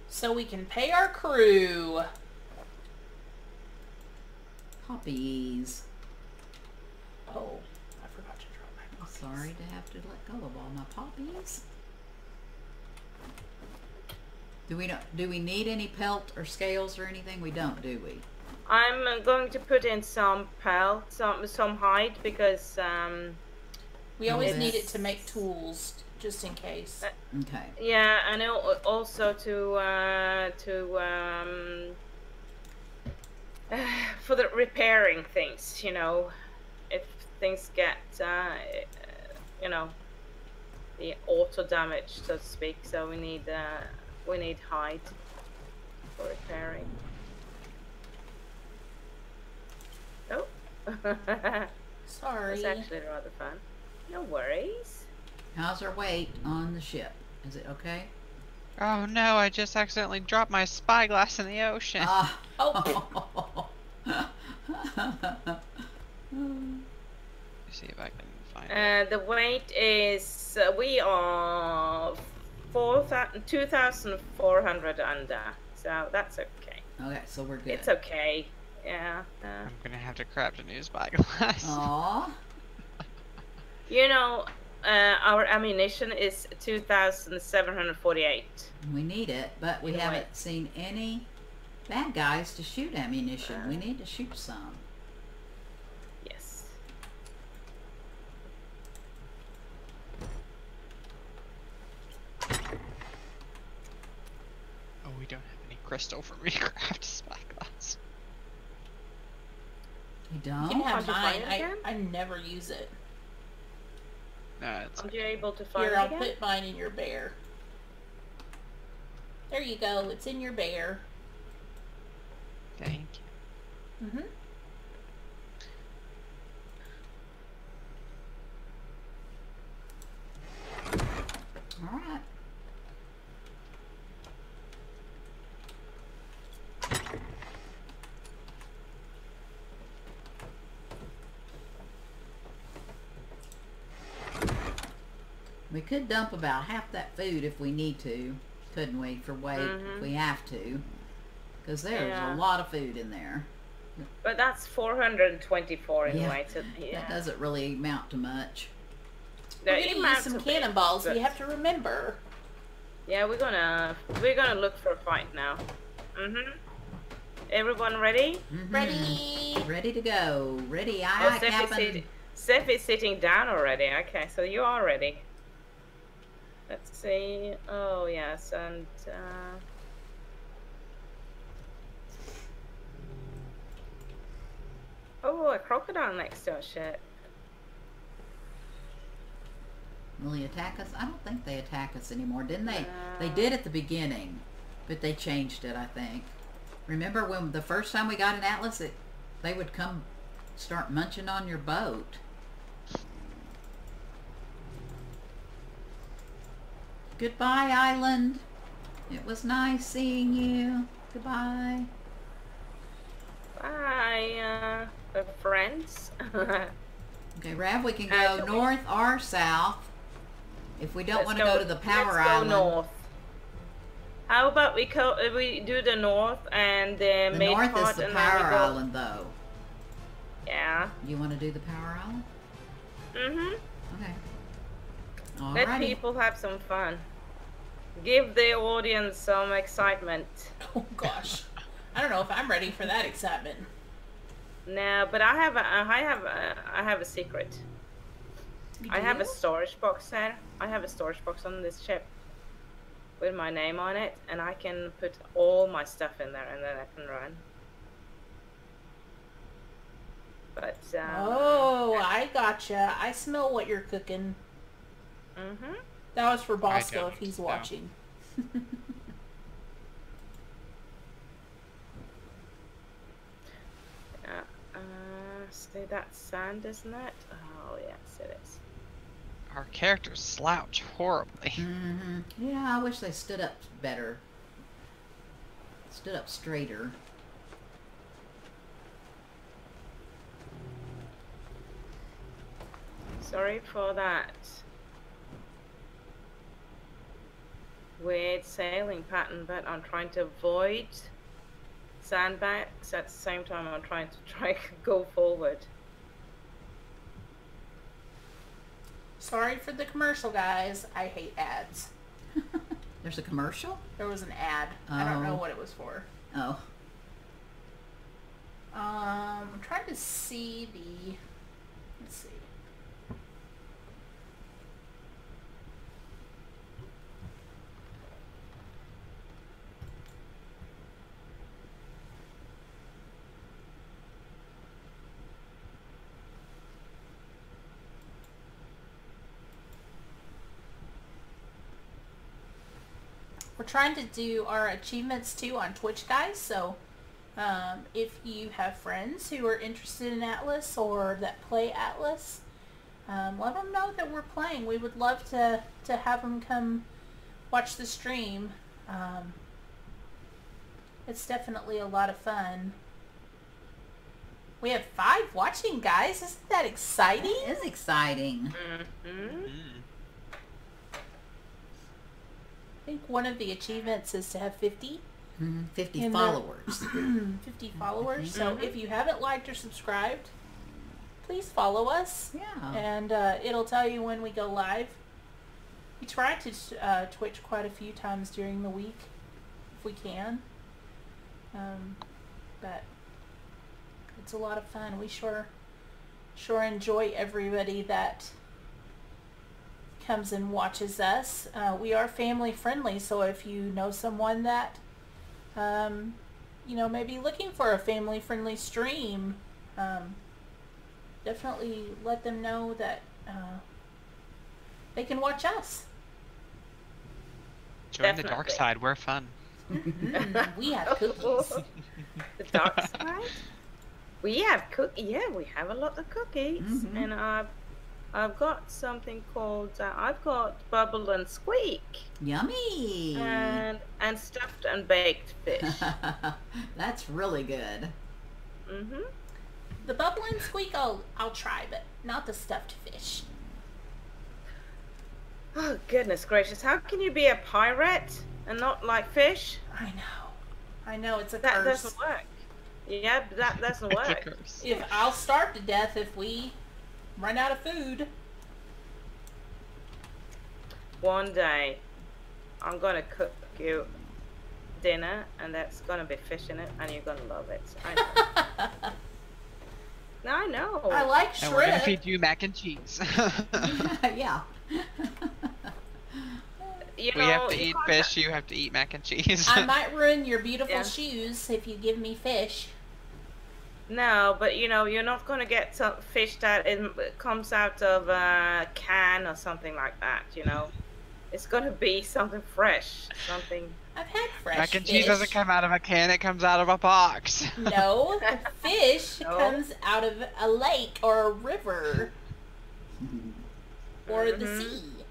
so we can pay our crew. Poppies. Oh, I forgot to drop my I'm sorry to have to let go of all my poppies. Do we not, do we need any pelt or scales or anything? We don't, do we? I'm uh, going to put in some pelt, some some hide because um, We always Yes. need it to make tools, just in case. Okay. yeah, and al- also to uh, to um, for the repairing things. You know, if things get uh, you know the auto damage, so to speak. So we need uh, we need hide for repairing. Oh, Sorry. that's actually rather fun. No worries. How's our weight on the ship? Is it okay? Oh no, I just accidentally dropped my spyglass in the ocean. Ah. Oh, see if I can find it. Uh, the weight is uh, we are four thousand two thousand four hundred under, so that's okay. okay, so we're good. It's okay. Yeah. Uh, I'm gonna have to craft a new spyglass. Aw. you know, uh, our ammunition is two thousand seven hundred forty-eight. We need it, but we You know haven't what? seen any bad guys to shoot ammunition. Uh. we need to shoot some. Yes. Oh, we don't have any crystal for me to craft a spyglass. You you don't? can have mine. I. I never use it. No, it's Aren't you able to find Here, it I'll again? put mine in your bear. There you go. It's in your bear. thank you. Mm-hmm. All right. We could dump about half that food if we need to, couldn't we, for weight Mhm. if we have to. Because there's Yeah. a lot of food in there. But that's 424 Yeah. anyway. So, yeah. That doesn't really amount to much. The We're gonna use some of it, cannonballs. We but- have to remember. Yeah, we're gonna we're gonna look for a fight now. Mhm. Everyone ready? Mhm. Ready? Ready to go. Ready, aye, Oh, aye, Seth is, sit- Seth is sitting down already. Okay, so you are ready. Let's see. Oh yes, and uh, oh, a crocodile next to our ship. Will he attack us? I don't think they attack us anymore, didn't they? They did at the beginning, but they changed it, I think. Remember when the first time we got an atlas, it, they would come start munching on your boat. Goodbye, island. It was nice seeing you. Goodbye. Bye, uh, uh, friends. Okay, Rav, we can go Uh, so we- north or south. If we don't want to go, to the power let's island, Go north. How about we co- uh, we do the north and the, the main north is the and then we power island, though. Yeah. You want to do the power island? Mhm. Okay. Let Alrighty. people have some fun. Give the audience some excitement. Oh gosh. I don't know if I'm ready for that excitement. No, but I have a, I have a, I have a secret. You I have a storage box there. I have a storage box on this ship with my name on it, and I can put all my stuff in there, and then I can run. But um, Oh, I gotcha. I smell what you're cooking. Mhm. That was for Bosco if he's watching. Yeah. Uh, see that's sand, isn't it? Oh yes, it is. Our characters slouch horribly. hmm Yeah, I wish they stood up better. Stood up straighter. Sorry for that. Weird sailing pattern, but I'm trying to avoid sandbags at the same time I'm trying to try to go forward. Sorry for the commercial, guys. I hate ads. There's a commercial? There was an ad. I don't know Oh. what it was for. Oh. Um, I'm trying to see the. Let's see. We're trying to do our achievements too on Twitch, guys. So um, if you have friends who are interested in Atlas or that play Atlas, um, let them know that we're playing. We would love to, to have them come watch the stream. Um, it's definitely a lot of fun. We have five watching, guys. Isn't that exciting? That is exciting. hmm Mm. I think one of the achievements is to have 50 Mhm, 50 In the- followers. 50 followers. So Mhm. if you haven't liked or subscribed, please follow us. yeah. And uh, it'll tell you when we go live. We try to uh, Twitch quite a few times during the week, if we can. Um, but it's a lot of fun. We sure, sure enjoy everybody that comes and watches us. Uh, we are family friendly, so if you know someone that, um, you know, maybe looking for a family friendly stream, um, definitely let them know that uh, they can watch us. Join the dark side. We're fun. Mm, we have cookies. the dark side. We have cook. Yeah, we have a lot of cookies, Mhm. and I've I've got something called uh, I've got bubble and squeak, Yummy. and and stuffed and baked fish. That's really good. mhm. The bubble and squeak, I'll, I'll try, but not the stuffed fish. Oh goodness gracious! How can you be a pirate and not like fish? I know. I know, it's a That curse. doesn't work. Yeah, that doesn't work. If I'll starve to death if we run out of food. One day, I'm gonna cook you dinner, and that's gonna be fish in it, and you're gonna love it. I know. I know. I like And we're gonna shrimp. feed you mac and cheese. yeah. you We know, have to eat can't- fish. You have to eat mac and cheese. I might ruin your beautiful Yeah. shoes if you give me fish. No, but you know, you're not gonna get some fish that in, comes out of a can or something like that. You know, it's gonna be something fresh, something. I've had fresh mac and fish. cheese doesn't come out of a can. It comes out of a box. No, fish No. comes out of a lake or a river or the Mhm. sea.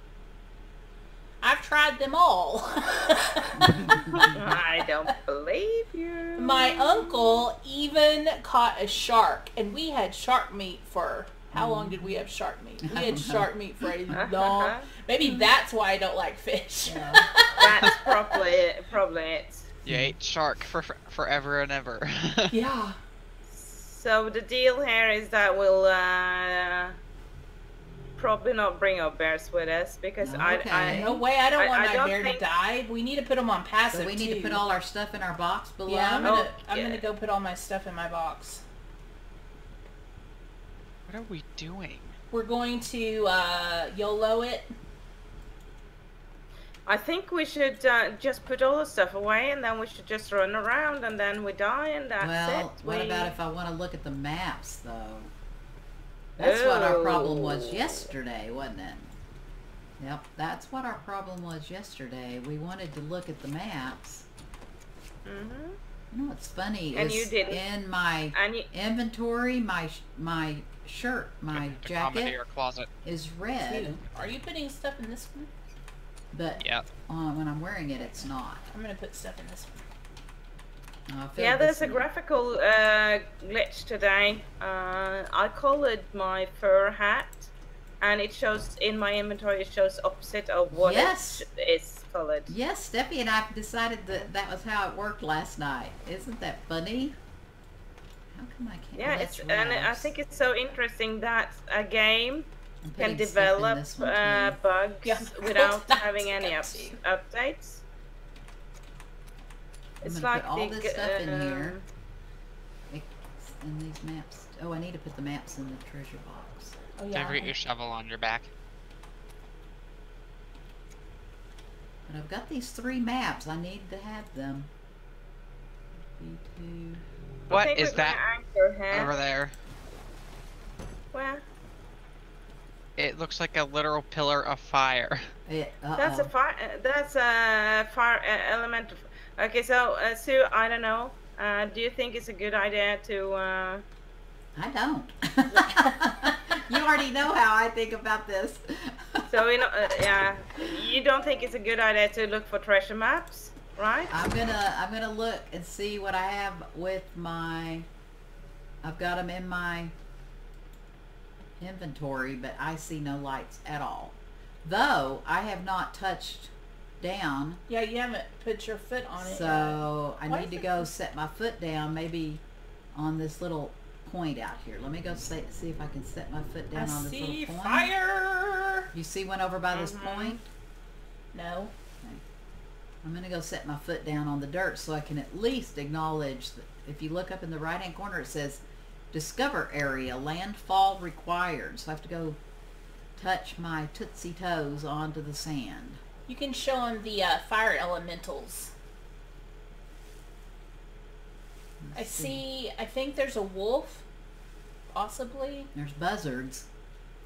I've tried them all. I don't believe you. My uncle even caught a shark, and we had shark meat for how long did we have shark meat? We had shark meat for a long. Maybe that's why I don't like fish. That's probably it, probably it. You ate shark for for- forever and ever. yeah. So the deal here is that we'll uh, probably not bring our bears with us because I, Okay. I No way. I don't I- want I my don't bear think- to die. We need to put them on passive So we need to put all our stuff in our box below. Yeah, I'm Oh, gonna I'm yeah. gonna go put all my stuff in my box. what are we doing? We're going to uh, YOLO it. I think we should uh, just put all the stuff away and then we should just run around and then we die and that's well, it. what We- about if I want to look at the maps, though? That's what our problem was yesterday, wasn't it? Yep, that's what our problem was yesterday. We wanted to look at the maps. Mm-hmm. You know what's funny And is you didn't. in my And you, inventory, my my shirt, my the jacket closet. is red, Two. Are you putting stuff in this one? but Yep. uh, when I'm wearing it, it's not. I'm gonna put stuff in this one. Uh, yeah, there's a graphical uh, glitch today. Uh, I colored my fur hat and it shows in my inventory, it shows opposite of what Yes. it is colored. Yes, Steffi and I decided that that was how it worked last night. Isn't that funny? How come I can't? Yeah, oh, it's and I think it's so interesting that a game can putting stuff in develop uh, bugs Yeah, without having any up- sexy. Updates. I'm gonna like put all the, this stuff in here. It's in these maps. Oh, I need to put the maps in the treasure box. Oh Don't yeah. forget your shovel on your back. But I've got these three maps. I need to have them. B2. I What think is we're gonna that anchor here. over there? Where? It looks like a literal pillar of fire. It, uh-oh. That's a fire. Uh, that's a fire uh, element. Okay, so uh, Sue, I don't know. Uh, do you think it's a good idea to? Uh, I don't. you already know how I think about this. so you know, uh, yeah, you don't think it's a good idea to look for treasure maps, right? I'm gonna I'm gonna look and see what I have with my. I've got them in my inventory, but I see no lights at all. Though I have not touched down, Yeah, you haven't put your foot on it. so I Why need to go set my foot down, maybe on this little point out here. Let me go see, see if I can set my foot down I on this little point. fire. You see one over by this Mhm. point? No. I'm gonna go set my foot down on the dirt so I can at least acknowledge that if you look up in the right hand corner it says discover area landfall required so I have to go touch my tootsie toes onto the sand You can show them the uh, fire elementals. I Let's see. I think there's a wolf, possibly, there's buzzards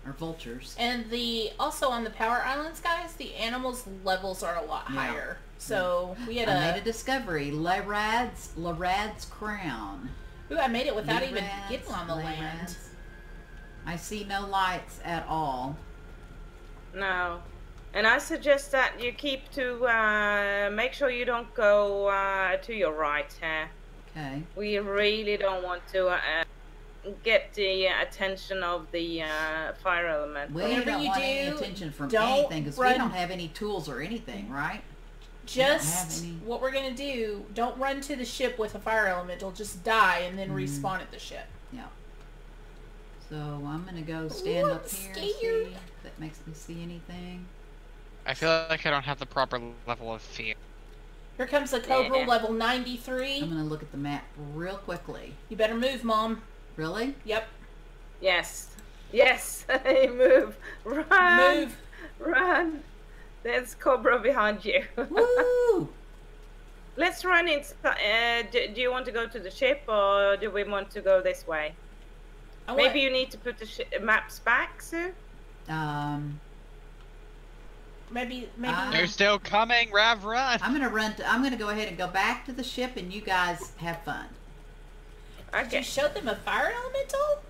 or vultures and the also on the power islands, guys. The animals levels are a lot Yeah. higher. So we had I a. made a discovery Larad's Larad's crown Ooh, I made it without even Larad's, getting on the land. I see no lights at all No. And I suggest that you keep to uh, make sure you don't go uh, to your right here. okay We really don't want to uh, get the attention of the uh, fire element. we Whenever don't you want any attention from anything because we don't have any tools or anything right Just any- what we're gonna do. Don't run to the ship with a fire elemental. Just die and then Mhm. respawn at the ship. Yeah. So I'm gonna go stand Ooh, up I'm here and scared. see if that makes me see anything. I feel like I don't have the proper level of fear. Here comes the Cobra Yeah. level I'm gonna look at the map real quickly. You better move, Mom. Really? Yep. Yes. Yes. Hey, move. Run. Move. Run. There's Cobra behind you. Woo! Let's run inside. Uh, do, do you want to go to the ship or do we want to go this way? I want- Maybe you need to put the shi maps back, Sue? Um, maybe maybe Ah. They're still coming. Rav, run. I'm gonna run. To, I'm gonna go ahead and go back to the ship, and you guys have fun. Did Okay. you show them a fire elemental?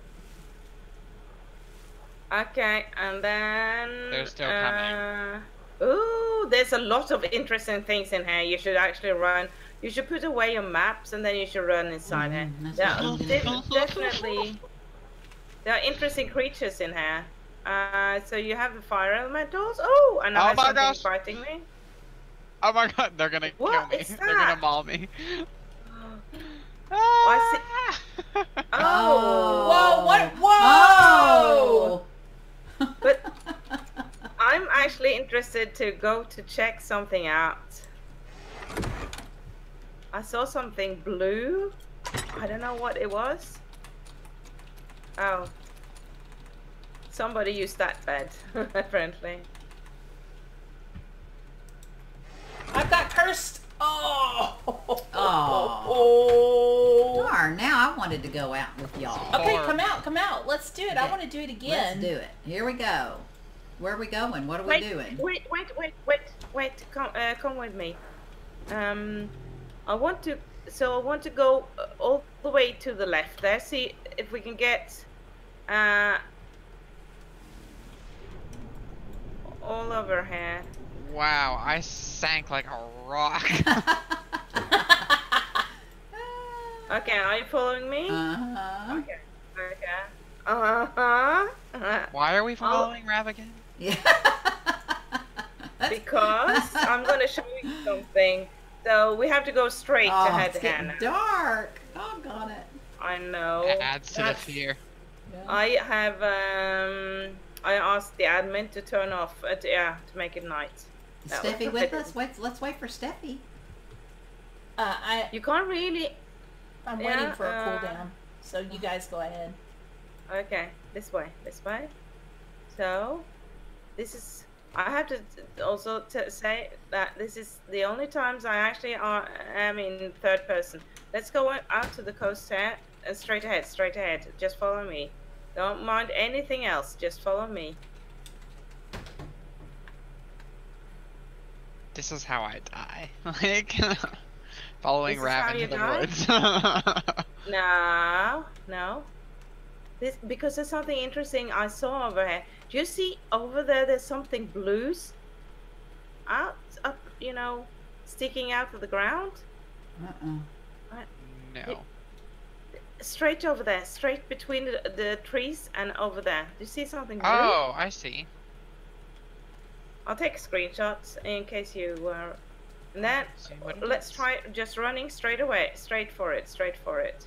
Okay, and then. They're still uh, Ooh, there's a lot of interesting things in here. You should actually run. You should put away your maps and then you should run inside here. Mm, that's There what are I'm de- doing. definitely. There are interesting creatures in here. Uh, so you have the fire elementals. Oh, and Oh I have my something gosh. fighting me. Oh my god, they're gonna What kill me. is They're gonna maul me. I Oh. Whoa, what- Oh. But- I'm actually interested to go to check something out. I saw something blue. I don't know what it was. Oh. Somebody used that bed, apparently. I've got cursed. Oh. Oh. oh. Darn! Now I wanted to go out with y'all. Okay, come out, come out. Let's do it. I want to do it again. Let's again. do it. Here we go. Where are we going? What are we doing? wait, wait, wait, wait, wait. Come, uh, come with me. Um, I want to. So I want to go uh, all the way to the left there. See if we can get. Uh, all over here. wow, I sank like a rock. Okay, are you following me? uh-huh. okay. Okay. Uh huh. Why are we Oh. following Rav again? Yeah. because I'm gonna show you something. So we have to go straight oh, to head it's to getting Hannah. dark. Doggone it. I know. It adds to the That's- fear. I have um I asked the admin to turn off uh, to, yeah to make it night. Is That was Steffi with us? Wait, let's wait for Steffi. Uh, I, You can't really. I'm Yeah, waiting for a uh, cooldown. So you guys go ahead. Okay, this way, this way. So, this is. I have to also t- say that this is the only times I actually are am in third person. Let's go out- out to the coast here and straight ahead, straight ahead. Just follow me. Don't mind anything else. Just follow me. This is how I die. Like following This is Rav into the die? woods. No, no. This because there's something interesting I saw over here. Do you see over there? There's something blues out up, you know, sticking out of the ground. Uh-uh. no. Straight over there, straight between the, the trees and over there. Do you see something blue? Oh, I see. I'll take screenshots in case you were. And then See what it let's try just running straight away, straight for it, straight for it.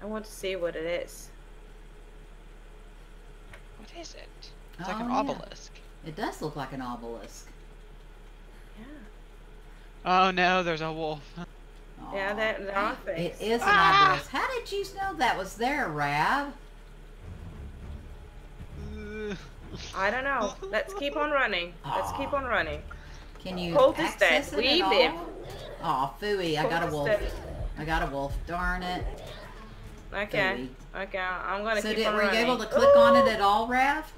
I want to see what it is. What is it? It's oh, like Oh, an yeah. obelisk. It does look like an obelisk. Yeah. Oh no, there's a wolf. Yeah, there are It an Ah! obelisk. How did you know that was there, Rav? I don't know. Let's keep on running. Let's keep on running. Can you is dead. access it at all? Oh, phooey, I got a wolf. I got a wolf. Darn it. Okay. Okay, I'm gonna So keep did, on were you able to click on it at all, Rav?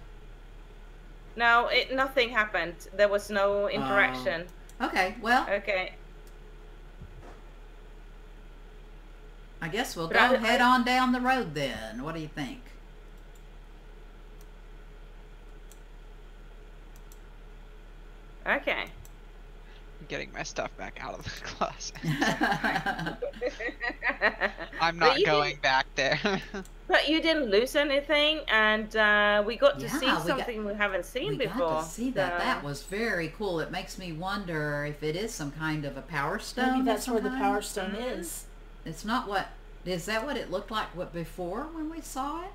No, it nothing happened. There was no interaction. Okay, well, Okay. I guess we'll But go I- head on down the road then. What do you think? Okay. I'm getting my stuff back out of the closet. I'm not going back there. But you didn't lose anything, and uh, we got to Yeah, see we got- something we haven't seen we before. got to see that. so- That was very cool. It makes me wonder if it is some kind of a power stone. Maybe of that's where the power stone is. It's not what. Is that what it looked like what before when we saw it?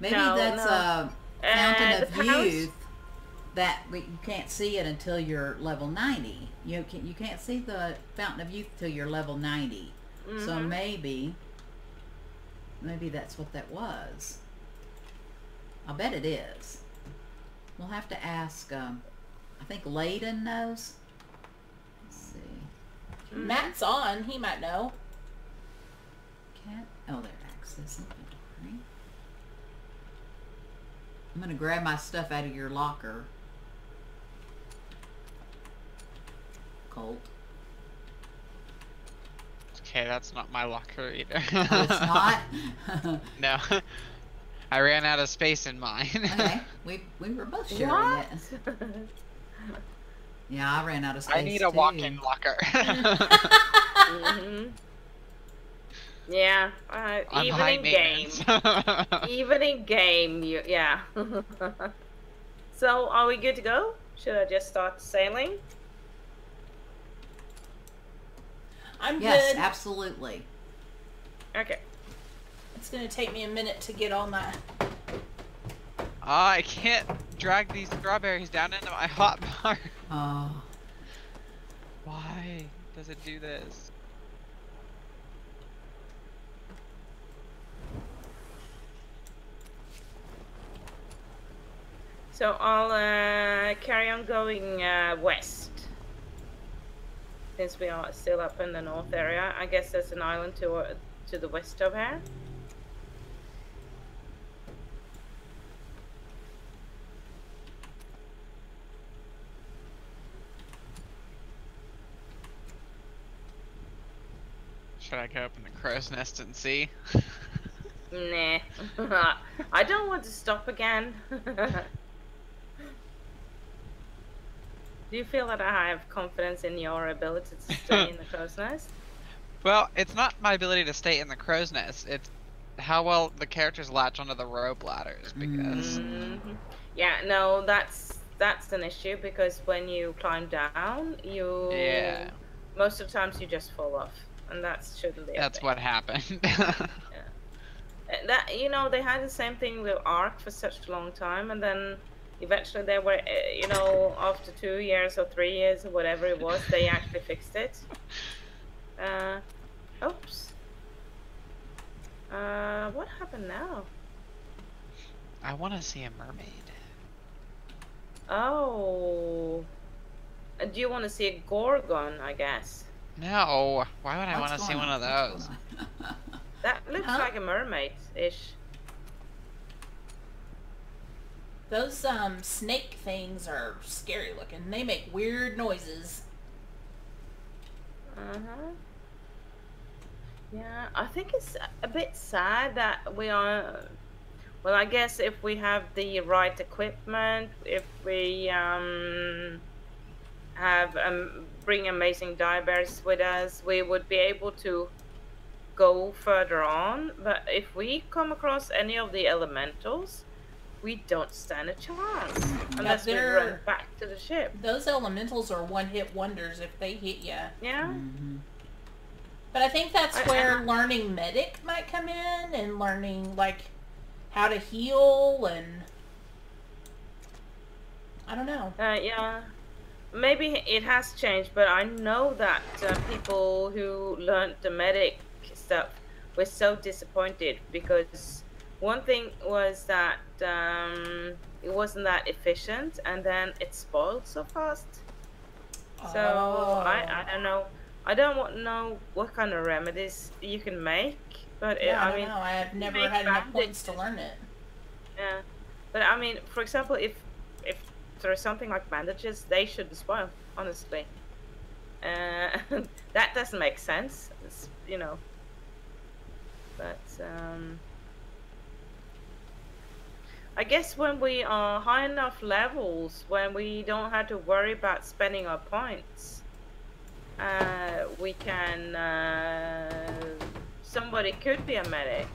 Maybe No, that's no. a fountain Uh, of the powers- youth that we, you can't see it until you're level 90. You can you can't see the fountain of youth till you're level 90. So Mhm. maybe maybe that's what that was. I bet it is. We'll have to ask. Um, I think Layden knows. Let's see. Matt's on. He might know. Can't. Oh, there. Access inventory. I'm gonna grab my stuff out of your locker. Colt. Okay, that's not my locker either. Oh, it's not. no. I ran out of space in mine. okay. We we were both sharing What? it. Yeah, I ran out of space I need a walk-in locker. hmm Yeah, uh, I'm even high in game. maintenance. Even in game, you, yeah. so, are we good to go? Should I just start sailing? I'm Yes, good. absolutely. Okay. It's gonna take me a minute to get all my. Ah, I can't drag these strawberries down into my hot bar. Oh, Why does it do this? So, I'll uh, carry on going uh, west. Since we are still up in the north area. I guess there's an island to, uh, to the west of here. Should I go up in the crow's nest and see? Nah. I don't want to stop again. Do you feel that I have confidence in your ability to stay in the crow's nest? Well, it's not my ability to stay in the crow's nest. It's how well the characters latch onto the rope ladders. Because Mhm. Yeah, no, that's that's an issue because when you climb down, you Yeah. most of the times you just fall off, and that shouldn't be. a that's thing. what happened. Uh, That you know they had the same thing with Ark for such a long time, and then eventually they were, uh, you know, after two years or three years or whatever it was, they actually fixed it. Uh, oops. Uh, what happened now? I want to see a mermaid. Oh. Uh, Do you want to see a Gorgon, I guess? No, why would I want to see going one of those? What's going on? That looks Huh? like a mermaid-ish. Those um snake things are scary looking. They make weird noises. Uh-huh. Yeah, I think it's a bit sad that we are... Well, I guess if we have the right equipment, if we um, have um, bring amazing divers with us, we would be able to go further on. But if we come across any of the elementals, we don't stand a chance unless we run back to the ship. Those elementals are one hit wonders if they hit you. Yeah. Mhm. But I think that's I- I- where learning medic might come in and learning like how to heal and I don't know. Uh, yeah, maybe it has changed, but I know that uh, people who learned the medic stuff were so disappointed because one thing was that um, it wasn't that efficient, and then it spoiled so fast. So I, I don't know. I don't want to know what kind of remedies you can make, but it, Yeah, I, I don't mean, know. I've never had enough points to learn it. Yeah, but I mean, for example, if if there's something like bandages, they should spoil. Honestly, uh, that doesn't make sense. It's, you know. But um, I guess when we are high enough levels, when we don't have to worry about spending our points, uh, we can. Uh, somebody could be a medic.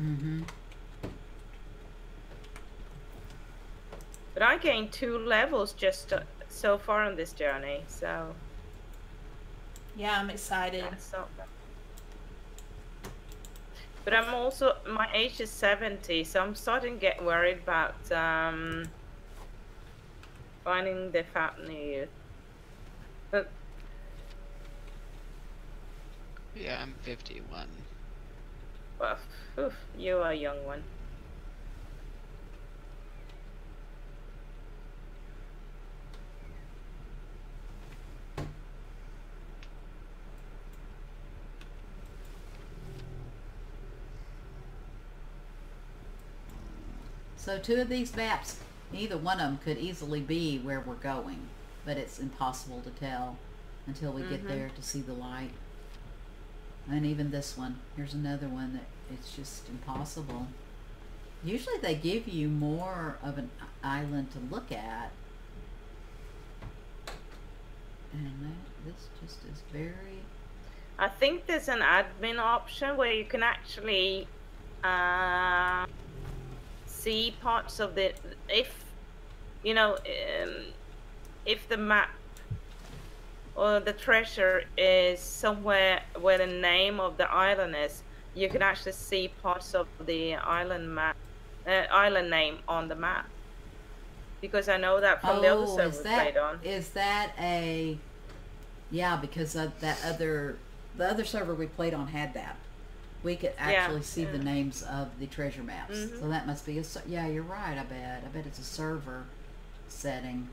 Mhm. But I gained two levels just uh, so far on this journey, so Yeah, I'm excited. that's not bad. But I'm also my age is seventy, so I'm starting to get worried about um, finding the fountain youth. But Yeah, I'm 51. well, Oof, you are a young one. So two of these maps, neither one of them could easily be where we're going, but it's impossible to tell until we get Mhm. there to see the light. And even this one, here's another one that it's just impossible. Usually they give you more of an island to look at. And that, this just is very I think there's an admin option where you can actually uh, see parts of the if you know um, if the map or the treasure is somewhere where the name of the island is, you can actually see parts of the island map, uh, island name on the map. Because I know that from the other Oh, server is we that played on. is that a yeah? Because of that other the other server we played on had that. We could actually see the names of the treasure maps. Mhm. So that must be a yeah. You're right. I bet. I bet it's a server setting.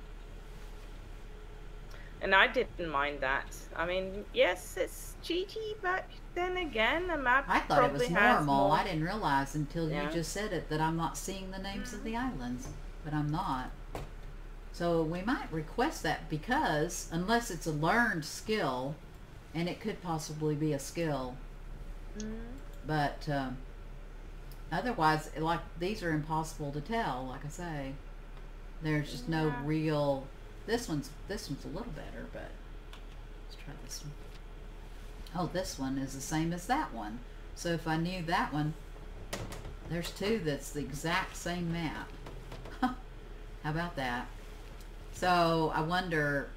And I didn't mind that. I mean, yes, it's cheaty, but then again, the map I thought it probably was has normal. more- I didn't realize until Yeah. you just said it that I'm not seeing the names of the islands, but I'm not. So we might request that because unless it's a learned skill, and it could possibly be a skill, Mhm. But um, otherwise, like these are impossible to tell. Like I say, there's just no Yeah. real. This one's this one's a little better, but let's try this one. Oh, this one is the same as that one. So if I knew that one, there's two that's the exact same map. How about that? So I wonder.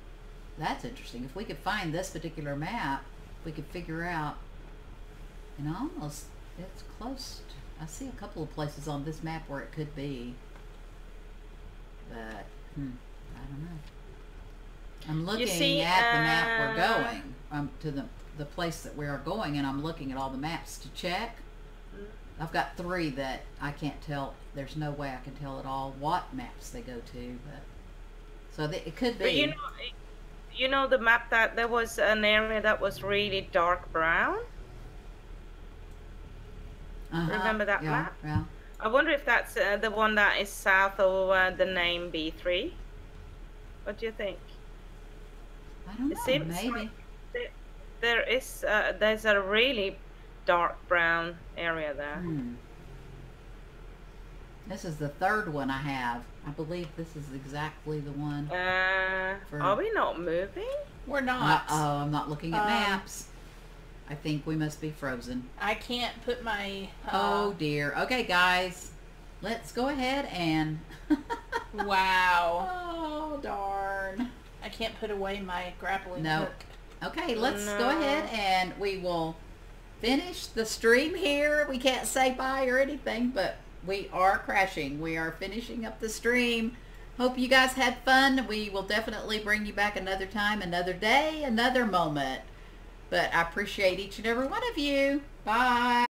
That's interesting. If we could find this particular map, we could figure out and almost it's close. To, I see a couple of places on this map where it could be, but hmm, I don't know. I'm looking see, at the map we're uh, going um, to the the place that we are going, and I'm looking at all the maps to check. I've got three that I can't tell. There's no way I can tell at all what maps they go to, but so they, it could be. But you know, you know the map that there was an area that was really dark brown. Uh-huh, remember that yeah, map? Yeah. I wonder if that's uh, the one that is south of uh, the name B3. What do you think? I don't It know. seems Maybe. like there, there is uh, there's a really dark brown area there. Hmm. This is the third one I have. I believe this is exactly the one. Uh, For- are we not moving? We're Uh not. oh, I'm not looking at Um, maps. I think we must be frozen. I can't put my. oh Uh, dear. Okay, guys, let's go ahead and. wow. oh darn. I can't put away my grappling No. hook. Okay, let's go ahead and we will finish the stream here. We can't say bye or anything, but we are crashing. We are finishing up the stream. Hope you guys had fun. We will definitely bring you back another time, another day, another moment. But I appreciate each and every one of you. Bye.